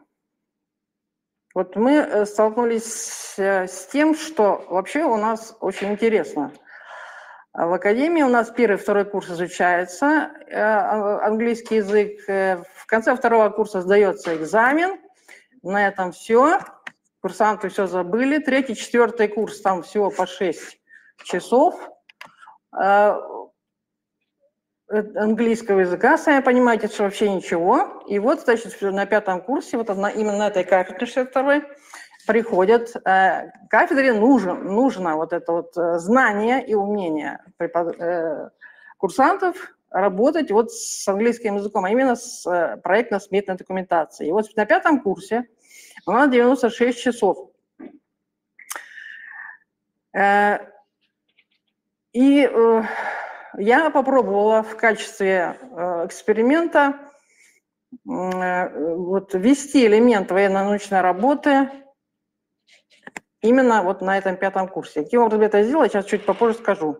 Вот мы э, столкнулись э, с тем, что вообще у нас очень интересно. В академии у нас первый второй курс изучается э, английский язык. В конце второго курса сдается экзамен. На этом все. Курсанты все забыли. Третий, четвертый курс, там всего по 6 часов английского языка, сами понимаете, что вообще ничего. И вот, значит, на пятом курсе, вот одна, именно на этой кафедре второй, приходят, э, кафедре нужен, нужно вот это вот э, знание и умение препод, э, курсантов работать вот с английским языком, а именно с э, проектно-сметной документацией. И вот на пятом курсе у нас 96 часов. Э, и э, я попробовала в качестве э, эксперимента э, вот, ввести элемент военно-научной работы именно вот на этом пятом курсе. Каким образом это сделать, сейчас чуть попозже скажу.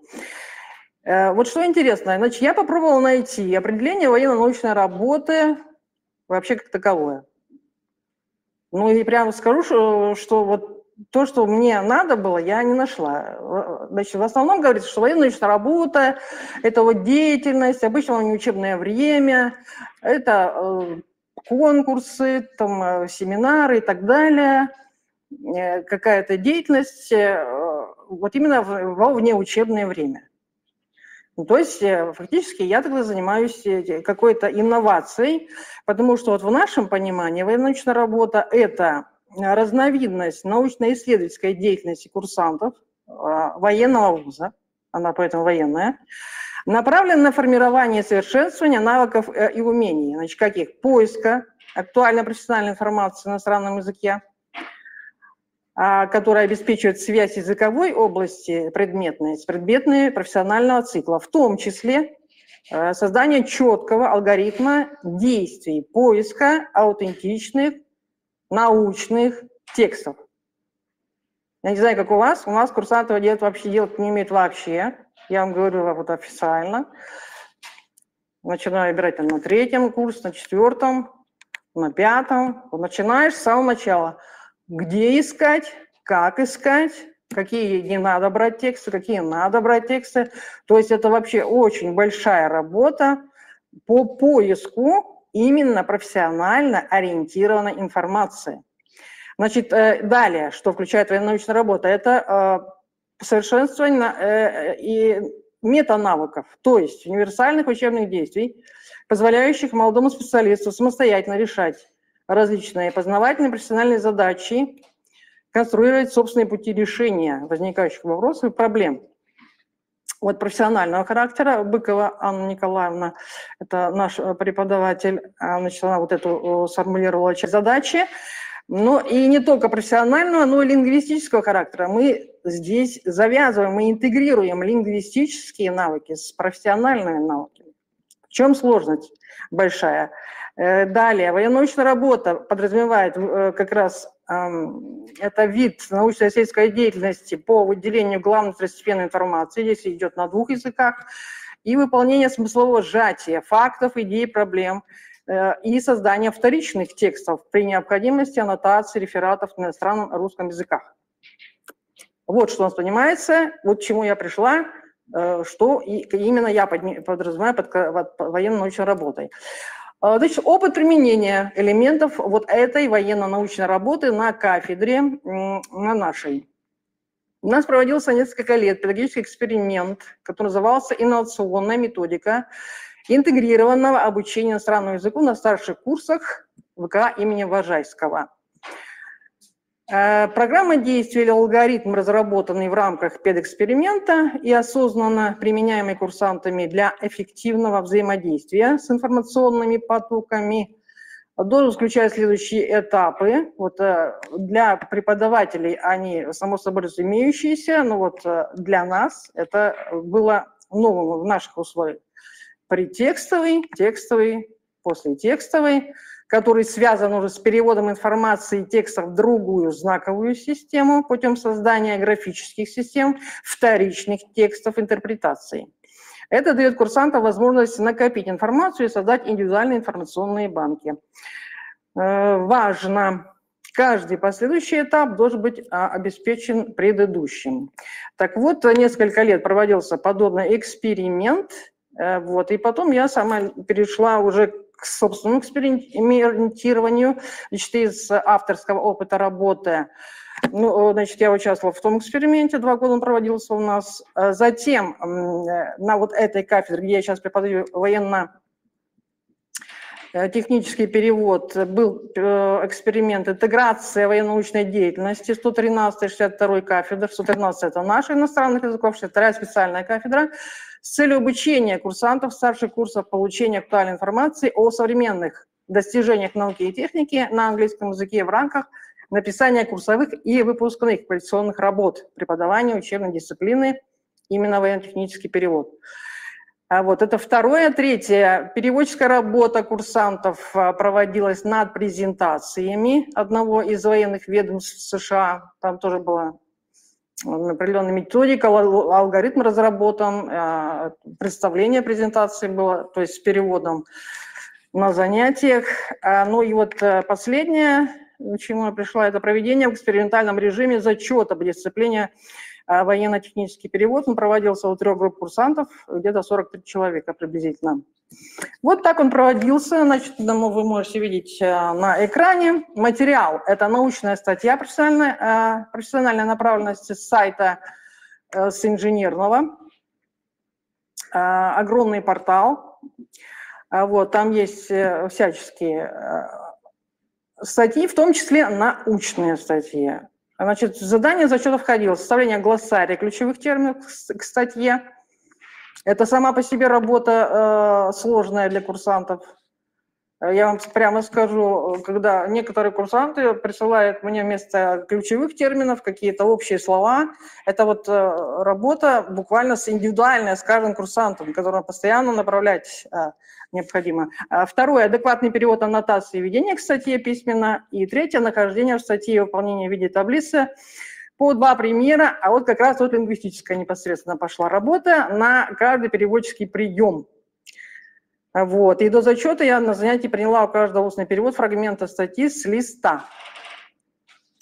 Э, вот что интересно, значит, я попробовала найти определение военно-научной работы вообще как таковое. Ну и прямо скажу, что, что вот то, что мне надо было, я не нашла. Значит, в основном говорится, что военно-научная работа – это вот деятельность, обычно не учебное время, это э, конкурсы, там, э, семинары и так далее, э, какая-то деятельность вот именно во внеучебное время. Ну, то есть фактически я тогда занимаюсь какой-то инновацией, потому что вот в нашем понимании военно-научная работа – это разновидность научно-исследовательской деятельности курсантов а, военного вуза, она поэтому военная, направлена на формирование и совершенствование навыков э, и умений. Значит, каких? Поиска актуальной профессиональной информации на иностранном языке, а, которая обеспечивает связь языковой области предметной с предметной профессионального цикла, в том числе э, создание четкого алгоритма действий поиска аутентичных научных текстов. Я не знаю, как у вас, у нас курсанты делать вообще делать не умеют вообще. Я вам говорю вот официально. Начинаю играть там, на третьем курсе, на четвертом, на пятом. Начинаешь с самого начала. Где искать, как искать, какие не надо брать тексты, какие надо брать тексты. То есть это вообще очень большая работа по поиску именно профессионально ориентированной информации. Значит, э, далее, что включает военно-научная работа, это э, совершенствование э, и метанавыков, то есть универсальных учебных действий, позволяющих молодому специалисту самостоятельно решать различные познавательные профессиональные задачи, конструировать собственные пути решения возникающих вопросов и проблем вот профессионального характера. Быкова Анна Николаевна, это наш э, преподаватель, значит, она вот эту сформулировала задачи. Но и не только профессионального, но и лингвистического характера. Мы здесь завязываем, мы интегрируем лингвистические навыки с профессиональными навыками. В чем сложность большая? Э, далее, военно-научная работа подразумевает э, как раз это вид научно-исследовательской деятельности по выделению главной второстепенной информации, здесь идет на двух языках, и выполнение смыслового сжатия фактов, идей, проблем, э, и создание вторичных текстов при необходимости аннотации рефератов на иностранном русском языках. Вот что у нас понимается, вот к чему я пришла, э, что именно я подразумеваю под военно-научной работой. Значит, опыт применения элементов вот этой военно-научной работы на кафедре, на нашей. У нас проводился несколько лет педагогический эксперимент, который назывался «Инновационная методика интегрированного обучения иностранному языку на старших курсах ВК имени Важайского». Э, программа действий или алгоритм, разработанный в рамках педэксперимента и осознанно применяемый курсантами для эффективного взаимодействия с информационными потоками, должен включать следующие этапы. Вот э, для преподавателей они, само собой разумеющиеся, но вот э, для нас это было новым в наших условиях. Предтекстовый, текстовый, после текстовый – который связан уже с переводом информации и текста в другую знаковую систему путем создания графических систем вторичных текстов интерпретации. Это дает курсантам возможность накопить информацию и создать индивидуальные информационные банки. Э, важно, каждый последующий этап должен быть а, обеспечен предыдущим. Так вот, несколько лет проводился подобный эксперимент, э, вот, и потом я сама перешла уже к собственному экспериментированию, значит, из авторского опыта работы. Ну, значит, я участвовала в том эксперименте, два года он проводился у нас. Затем на вот этой кафедре, где я сейчас преподаю военно технический перевод, был э, эксперимент интеграция военно-научной деятельности 113-62 кафедр. 113 – это наши иностранных языков, 62 специальная кафедра с целью обучения курсантов старших курсов получения актуальной информации о современных достижениях науки и техники на английском языке в рамках написания курсовых и выпускных квалификационных работ, преподавания учебной дисциплины, именно военно-технический перевод. А вот это второе. Третье. Переводческая работа курсантов а, проводилась над презентациями одного из военных ведомств США. Там тоже была определенная методика, алгоритм разработан, а, представление презентации было, то есть с переводом на занятиях. Ну и вот э, последнее, к чему я пришла, это проведение в экспериментальном режиме зачета по дисциплине а, военно-технический перевод. Он проводился у трех групп курсантов, где-то 43 человека приблизительно. Вот так он проводился. Значит, ну, вы можете видеть а, на экране. Материал – это научная статья профессиональной, а, профессиональной направленности с сайта э, с инженерного. Огромный портал. Вот, там есть э, всяческие э, статьи, в том числе научные статьи. Значит, задание зачета входило составление глоссария ключевых терминов к статье. Это сама по себе работа э, сложная для курсантов. Я вам прямо скажу, когда некоторые курсанты присылают мне вместо ключевых терминов какие-то общие слова, это вот э, работа буквально с индивидуальная с каждым курсантом, которого постоянно направлять э, необходимо. А второе – адекватный перевод аннотации и введение к статье письменно. И третье – нахождение в статье и выполнение в виде таблицы по два примера, а вот как раз вот лингвистическая непосредственно пошла работа на каждый переводческий прием. Вот. И до зачета я на занятии приняла у каждого устный перевод фрагмента статьи с листа.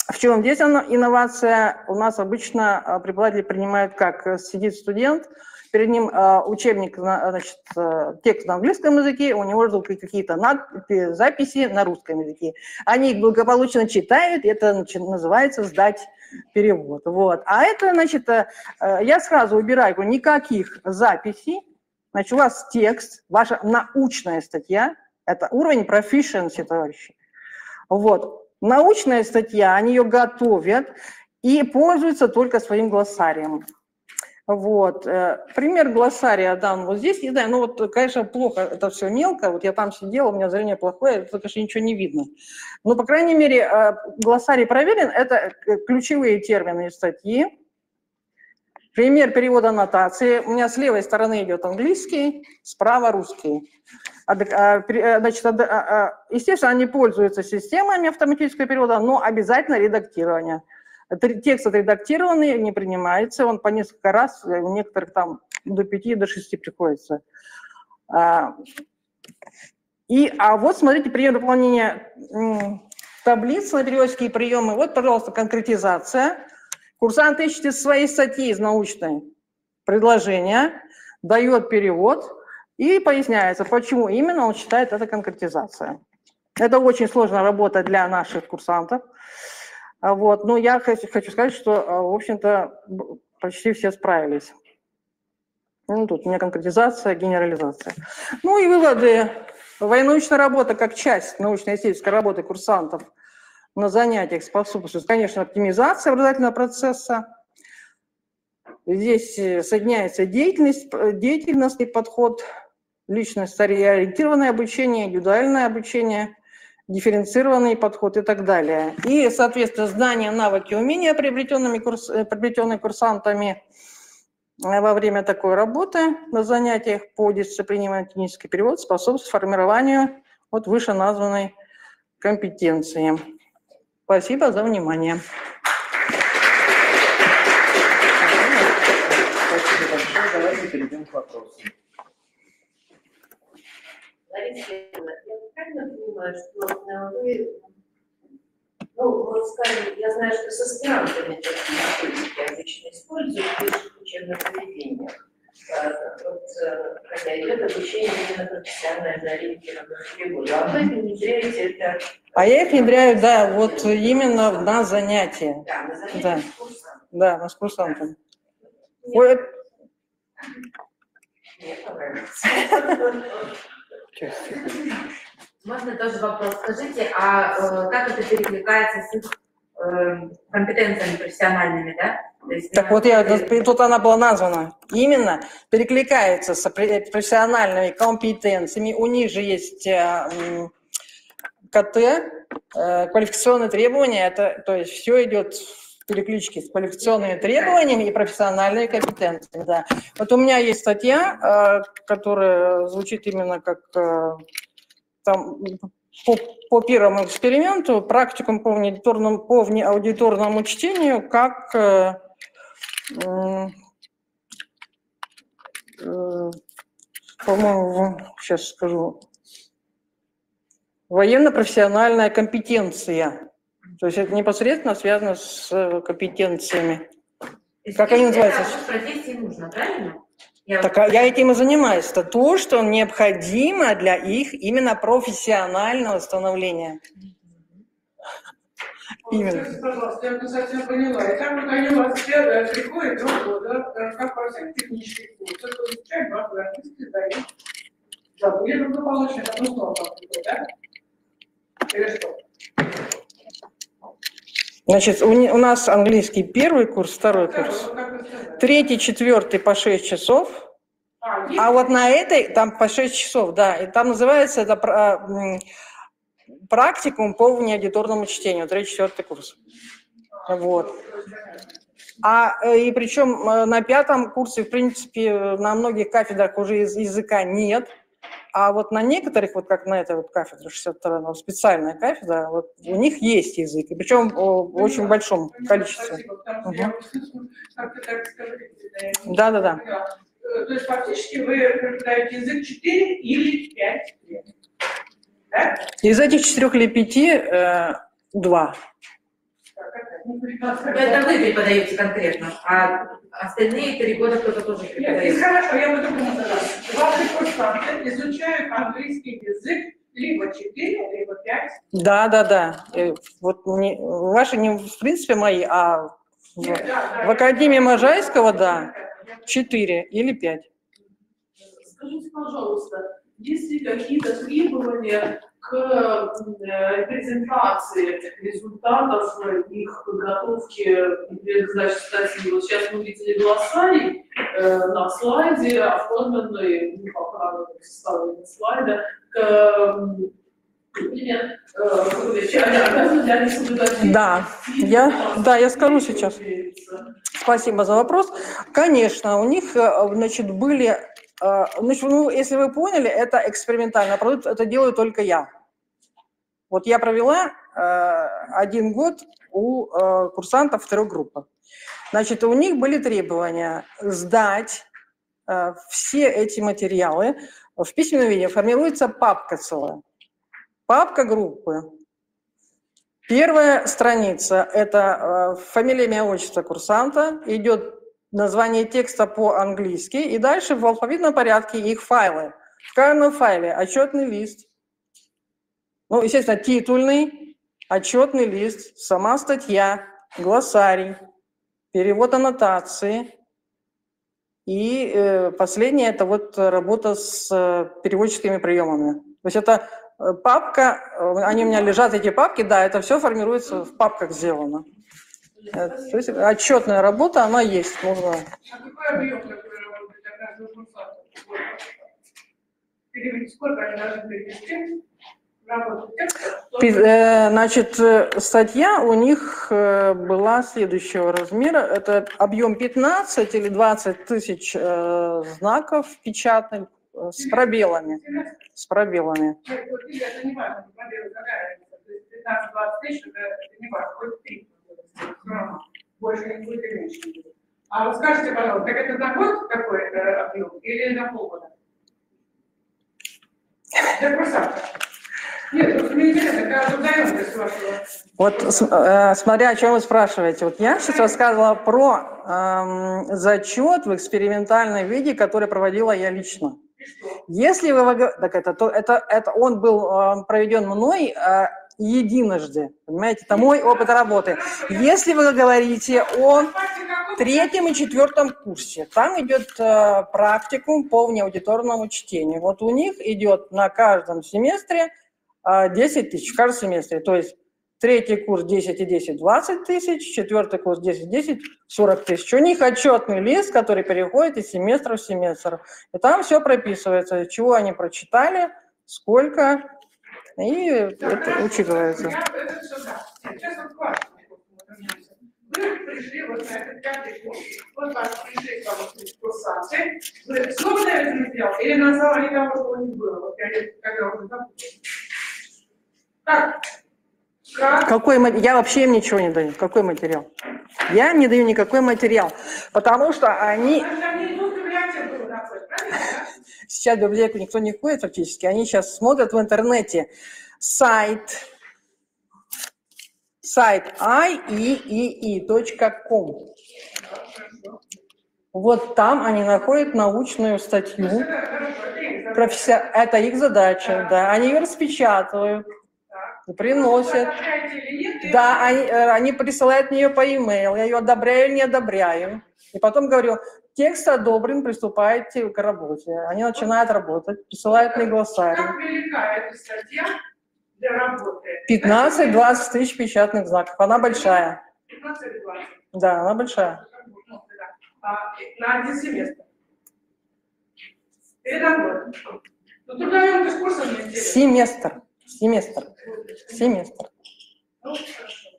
В чем здесь инновация? У нас обычно а, преподаватели принимают как? Сидит студент – перед ним э, учебник, значит, э, текст на английском языке, у него какие-то записи на русском языке. Они их благополучно читают, это значит, называется сдать перевод. Вот. А это, значит, э, я сразу убираю никаких записей, значит, у вас текст, ваша научная статья, это уровень proficiency, товарищи. Вот. Научная статья, они ее готовят и пользуются только своим глоссарием. Вот. Э, пример глоссария дам вот здесь. Не знаю, ну вот, конечно, плохо это все мелко. Вот я там сидела, у меня зрение плохое, это, конечно, ничего не видно. Но, по крайней мере, э, глоссарий проверен. Это ключевые термины статьи. Пример перевода аннотации. У меня с левой стороны идет английский, справа русский. А, э, значит, естественно, они пользуются системами автоматического перевода, но обязательно редактирование. Текст отредактированный, не принимается, он по несколько раз, э, у некоторых там до пяти, до шести приходится. А, и, а вот смотрите, пример выполнения таблиц на периодические приемы. Вот, пожалуйста, конкретизация. Курсант ищет из своей статьи, из научной, предложения, дает перевод и поясняется, почему именно он считает это конкретизация. Это очень сложная работа для наших курсантов. А вот. Но я хочу, сказать, что, а, в общем-то, почти все справились. Ну, тут у меня конкретизация, генерализация. Ну и выводы. Военнаучная работа как часть научно-исследовательской работы курсантов на занятиях способствует, конечно, оптимизации образовательного процесса. Здесь э, соединяется деятельность, деятельностный подход, личностно-ориентированное обучение, индивидуальное обучение, дифференцированный подход и так далее. И, соответственно, знания, навыки, умения, приобретенными курс, э, приобретенные курсантами э, во время такой работы на занятиях по дисциплине математический перевод способствует формированию вот вышеназванной компетенции. Спасибо за внимание. Спасибо большое. Давайте перейдем к вопросам. Правильно понимаю, что вы, ну, вот скажем, я знаю, что с аспирантами такие методики обычно используют в высших учебных заведениях. Вот, хотя идет обучение именно профессионально ориентированных переводов. А вы внедряете это... А я их внедряю, да, вот именно на занятия. Да, на занятия да. с курсантом. Да, на с курсантом. Мне, мне понравилось. Можно тоже вопрос? Скажите, а э, как это перекликается с их э, компетенциями профессиональными, да? То есть, Так вот, я, тут она была названа. Именно перекликается с профессиональными компетенциями. У них же есть э, КТ, э, квалификационные требования. Это, то есть все идет в перекличке с квалификационными требованиями и профессиональные компетенции. Да. Вот у меня есть статья, э, которая звучит именно как э, там, по, по первому эксперименту, практикум по аудиторному, по аудиторному чтению, как э, э, по-моему, сейчас скажу, военно-профессиональная компетенция. То есть это непосредственно связано с э, компетенциями. Как они называются? Профессии нужно, правильно? Я Так а я этим и занимаюсь. Это то, что необходимо для их именно профессионального становления. Именно. Скажите, пожалуйста, я совсем поняла. И там вот они у вас все э, э, как во всех технических курсах, изучают базовые английский, сдают. Забыли благополучно, это снова да? Или что? Значит, у, у нас английский первый курс, второй курс. Третий, четвертый по 6 часов. А вот на этой там по 6 часов, да. И там называется это практикум по внеаудиторному чтению, третий, четвертый курс. Вот. А, э, и причем э, на пятом курсе, в принципе, на многих кафедрах уже яз- языка нет. А вот на некоторых, вот как на этой вот кафедре 62 ну, специальная кафедра, вот у них есть язык, и причем в очень большом количестве. Потому что я вот как-то так скажите, да, Да, да, да. поняла. Э, То есть фактически вы преподаете язык 4 или 5 лет. Да? Из этих четырех или пяти э, два. Это вы преподаете конкретно, а остальные три года кто-то тоже преподает. хорошо, я буду задать. Ваши курсанты изучают английский язык либо 4, либо 5. Да, да, да. Вот не, ваши не в принципе мои, а в, в Академии Можайского, да, четыре или пять. Скажите, пожалуйста, есть ли какие-то требования к э, презентации результатов их подготовки, к сдаче статьи? Вот сейчас мы видели глоссарий э, на слайде, оформленный, ну, по правилам составления слайда, к, например, э, соблюдать Да, я, да, я скажу сейчас. Спасибо за вопрос. Конечно, у них, э, значит, были, значит, ну, если вы поняли, это экспериментальный продукт, это делаю только я. Вот я провела э, один год у э, курсантов второй группы. Значит, у них были требования сдать э, все эти материалы. В письменном виде формируется папка целая. Папка группы. Первая страница – это э, фамилия, имя, отчество курсанта, идет название текста по-английски, и дальше в алфавитном порядке их файлы. В каждом файле отчетный лист, ну, естественно, титульный, отчетный лист, сама статья, глоссарий, перевод аннотации. И э, последнее – это вот работа с э, переводческими приемами. То есть это э, папка, э, они у меня лежат, эти папки, да, это все формируется в папках сделано. Э, отчетная работа, она есть, можно А какой объем такой работы курсанта? Или сколько они должны привести? Э, Значит, э, статья у них была следующего размера. Это объем 15 или 20 тысяч знаков печатных с пробелами. С пробелами. Нет, не важно, пробелы какая разница. То есть 15-20 тысяч, это не важно, хоть 3. Равно. Больше не будет и меньше не будет. А вот скажите, пожалуйста, так это на год какой это объем или на полгода? Для курсанта. Нет, просто мне интересно, какая удаленность вашего Вот э, смотря о чем вы спрашиваете. Вот я сейчас рассказывала про эм, зачет в экспериментальном виде, который проводила я лично. Если вы, так это, то это, это он был э, проведен мной э, единожды, понимаете, это мой опыт работы. Если вы говорите о третьем и четвертом курсе, там идет э, практикум по внеаудиторному чтению. Вот у них идет на каждом семестре э, 10 тысяч, в каждом семестре, то есть Третий курс 10 и 10 – 20 тысяч, четвертый курс 10 и 10 – 40 тысяч. У них отчетный лист, который переходит из семестра в семестр. И там все прописывается, чего они прочитали, сколько, и это учитывается. Вы пришли я? Какой, я вообще им ничего не даю. Какой материал? Я не даю никакой материал, потому что они... Значит, они идут в библиотеку находят, правильно? Сейчас в библиотеку никто не ходит фактически, они сейчас смотрят в интернете сайт, сайт iii.com. Вот там они находят научную статью. Професси- Это их задача, да. Они ее распечатывают, приносят. Да, они, э, они присылают мне ее по e-mail, я ее одобряю или не одобряю. И потом говорю, текст одобрен, приступайте к работе. Они начинают работать, присылают мне глоссарий. Как велика эта статья для работы? 15-20 тысяч печатных знаков. Она большая. 15-20. Да, она большая. А, на один семестр. Ну, не сделали. Семестр. Семестр. Семестр. Ну, хорошо.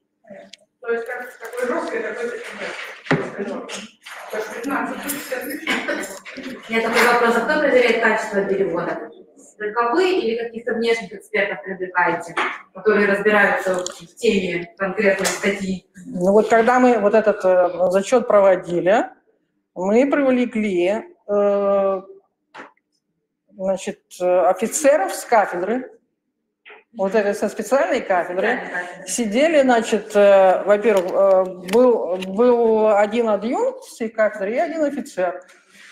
То есть, как, такой жесткий такой документ. То есть 15 тысяч. У такой вопрос, а кто проверяет качество перевода? Только вы или каких-то внешних экспертов привлекаете, которые разбираются в теме конкретной статьи? Ну вот когда мы вот этот э, зачет проводили, мы привлекли э, значит, э, офицеров с кафедры, вот этой со специальной кафедры, сидели, значит, э, во-первых, э, был, был один адъюнкт с их кафедры и один офицер.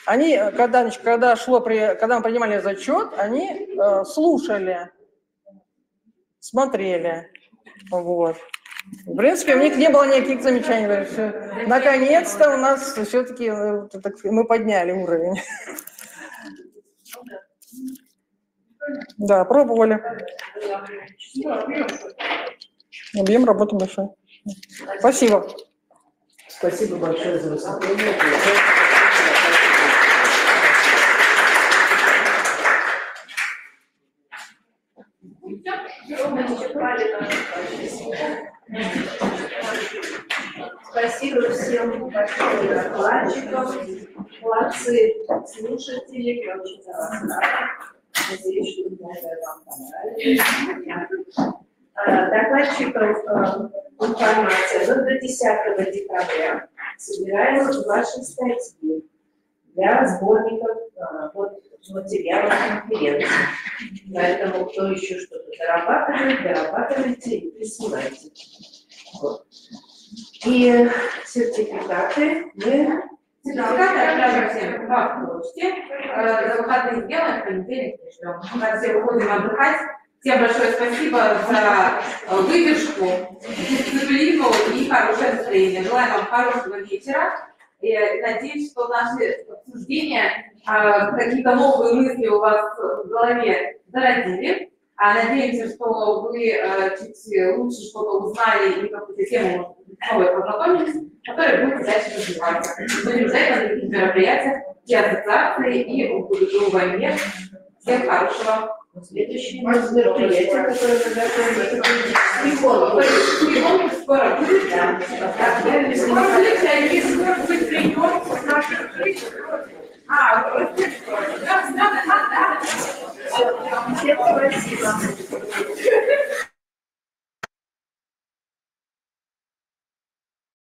Они, э, когда, значит, когда, шло при, когда мы принимали зачет, они э, слушали, смотрели. Вот. В принципе, у них не было никаких замечаний. Э, Наконец-то у нас все-таки мы подняли уровень. Да, пробовали. Объем работы большой. Спасибо. Спасибо большое за выступление. Спасибо всем большое докладчикам, молодцы слушатели, я очень за вас рада. Надеюсь. А, Докладчиков а, информация. До 10 декабря собираем ваши статьи для сборников а, вот, материалов конференции. Поэтому кто еще что-то дорабатывает, дорабатывайте и присылайте. Вот. И сертификаты мы Сертификаты отправим по почте. Сделаем, в понедельник пришлем. Мы все выходим отдыхать. Всем большое спасибо за выдержку, дисциплину и хорошее настроение. Желаю вам хорошего вечера. И надеюсь, что наши обсуждения, э, какие-то новые мысли у вас в голове зародили. А надеемся, что вы э, чуть лучше что-то узнали и какую-то тему новой познакомились, которая будет дальше развиваться. Будем ждать на таких мероприятиях и ассоциации, и у УВМЕ. Всем хорошего. Следующее мероприятие, которое мы готовим, Прикол. Скоро будет, да. Скоро встреча, если может быть прием наших а, вот да, да, да, да. Все, я просила.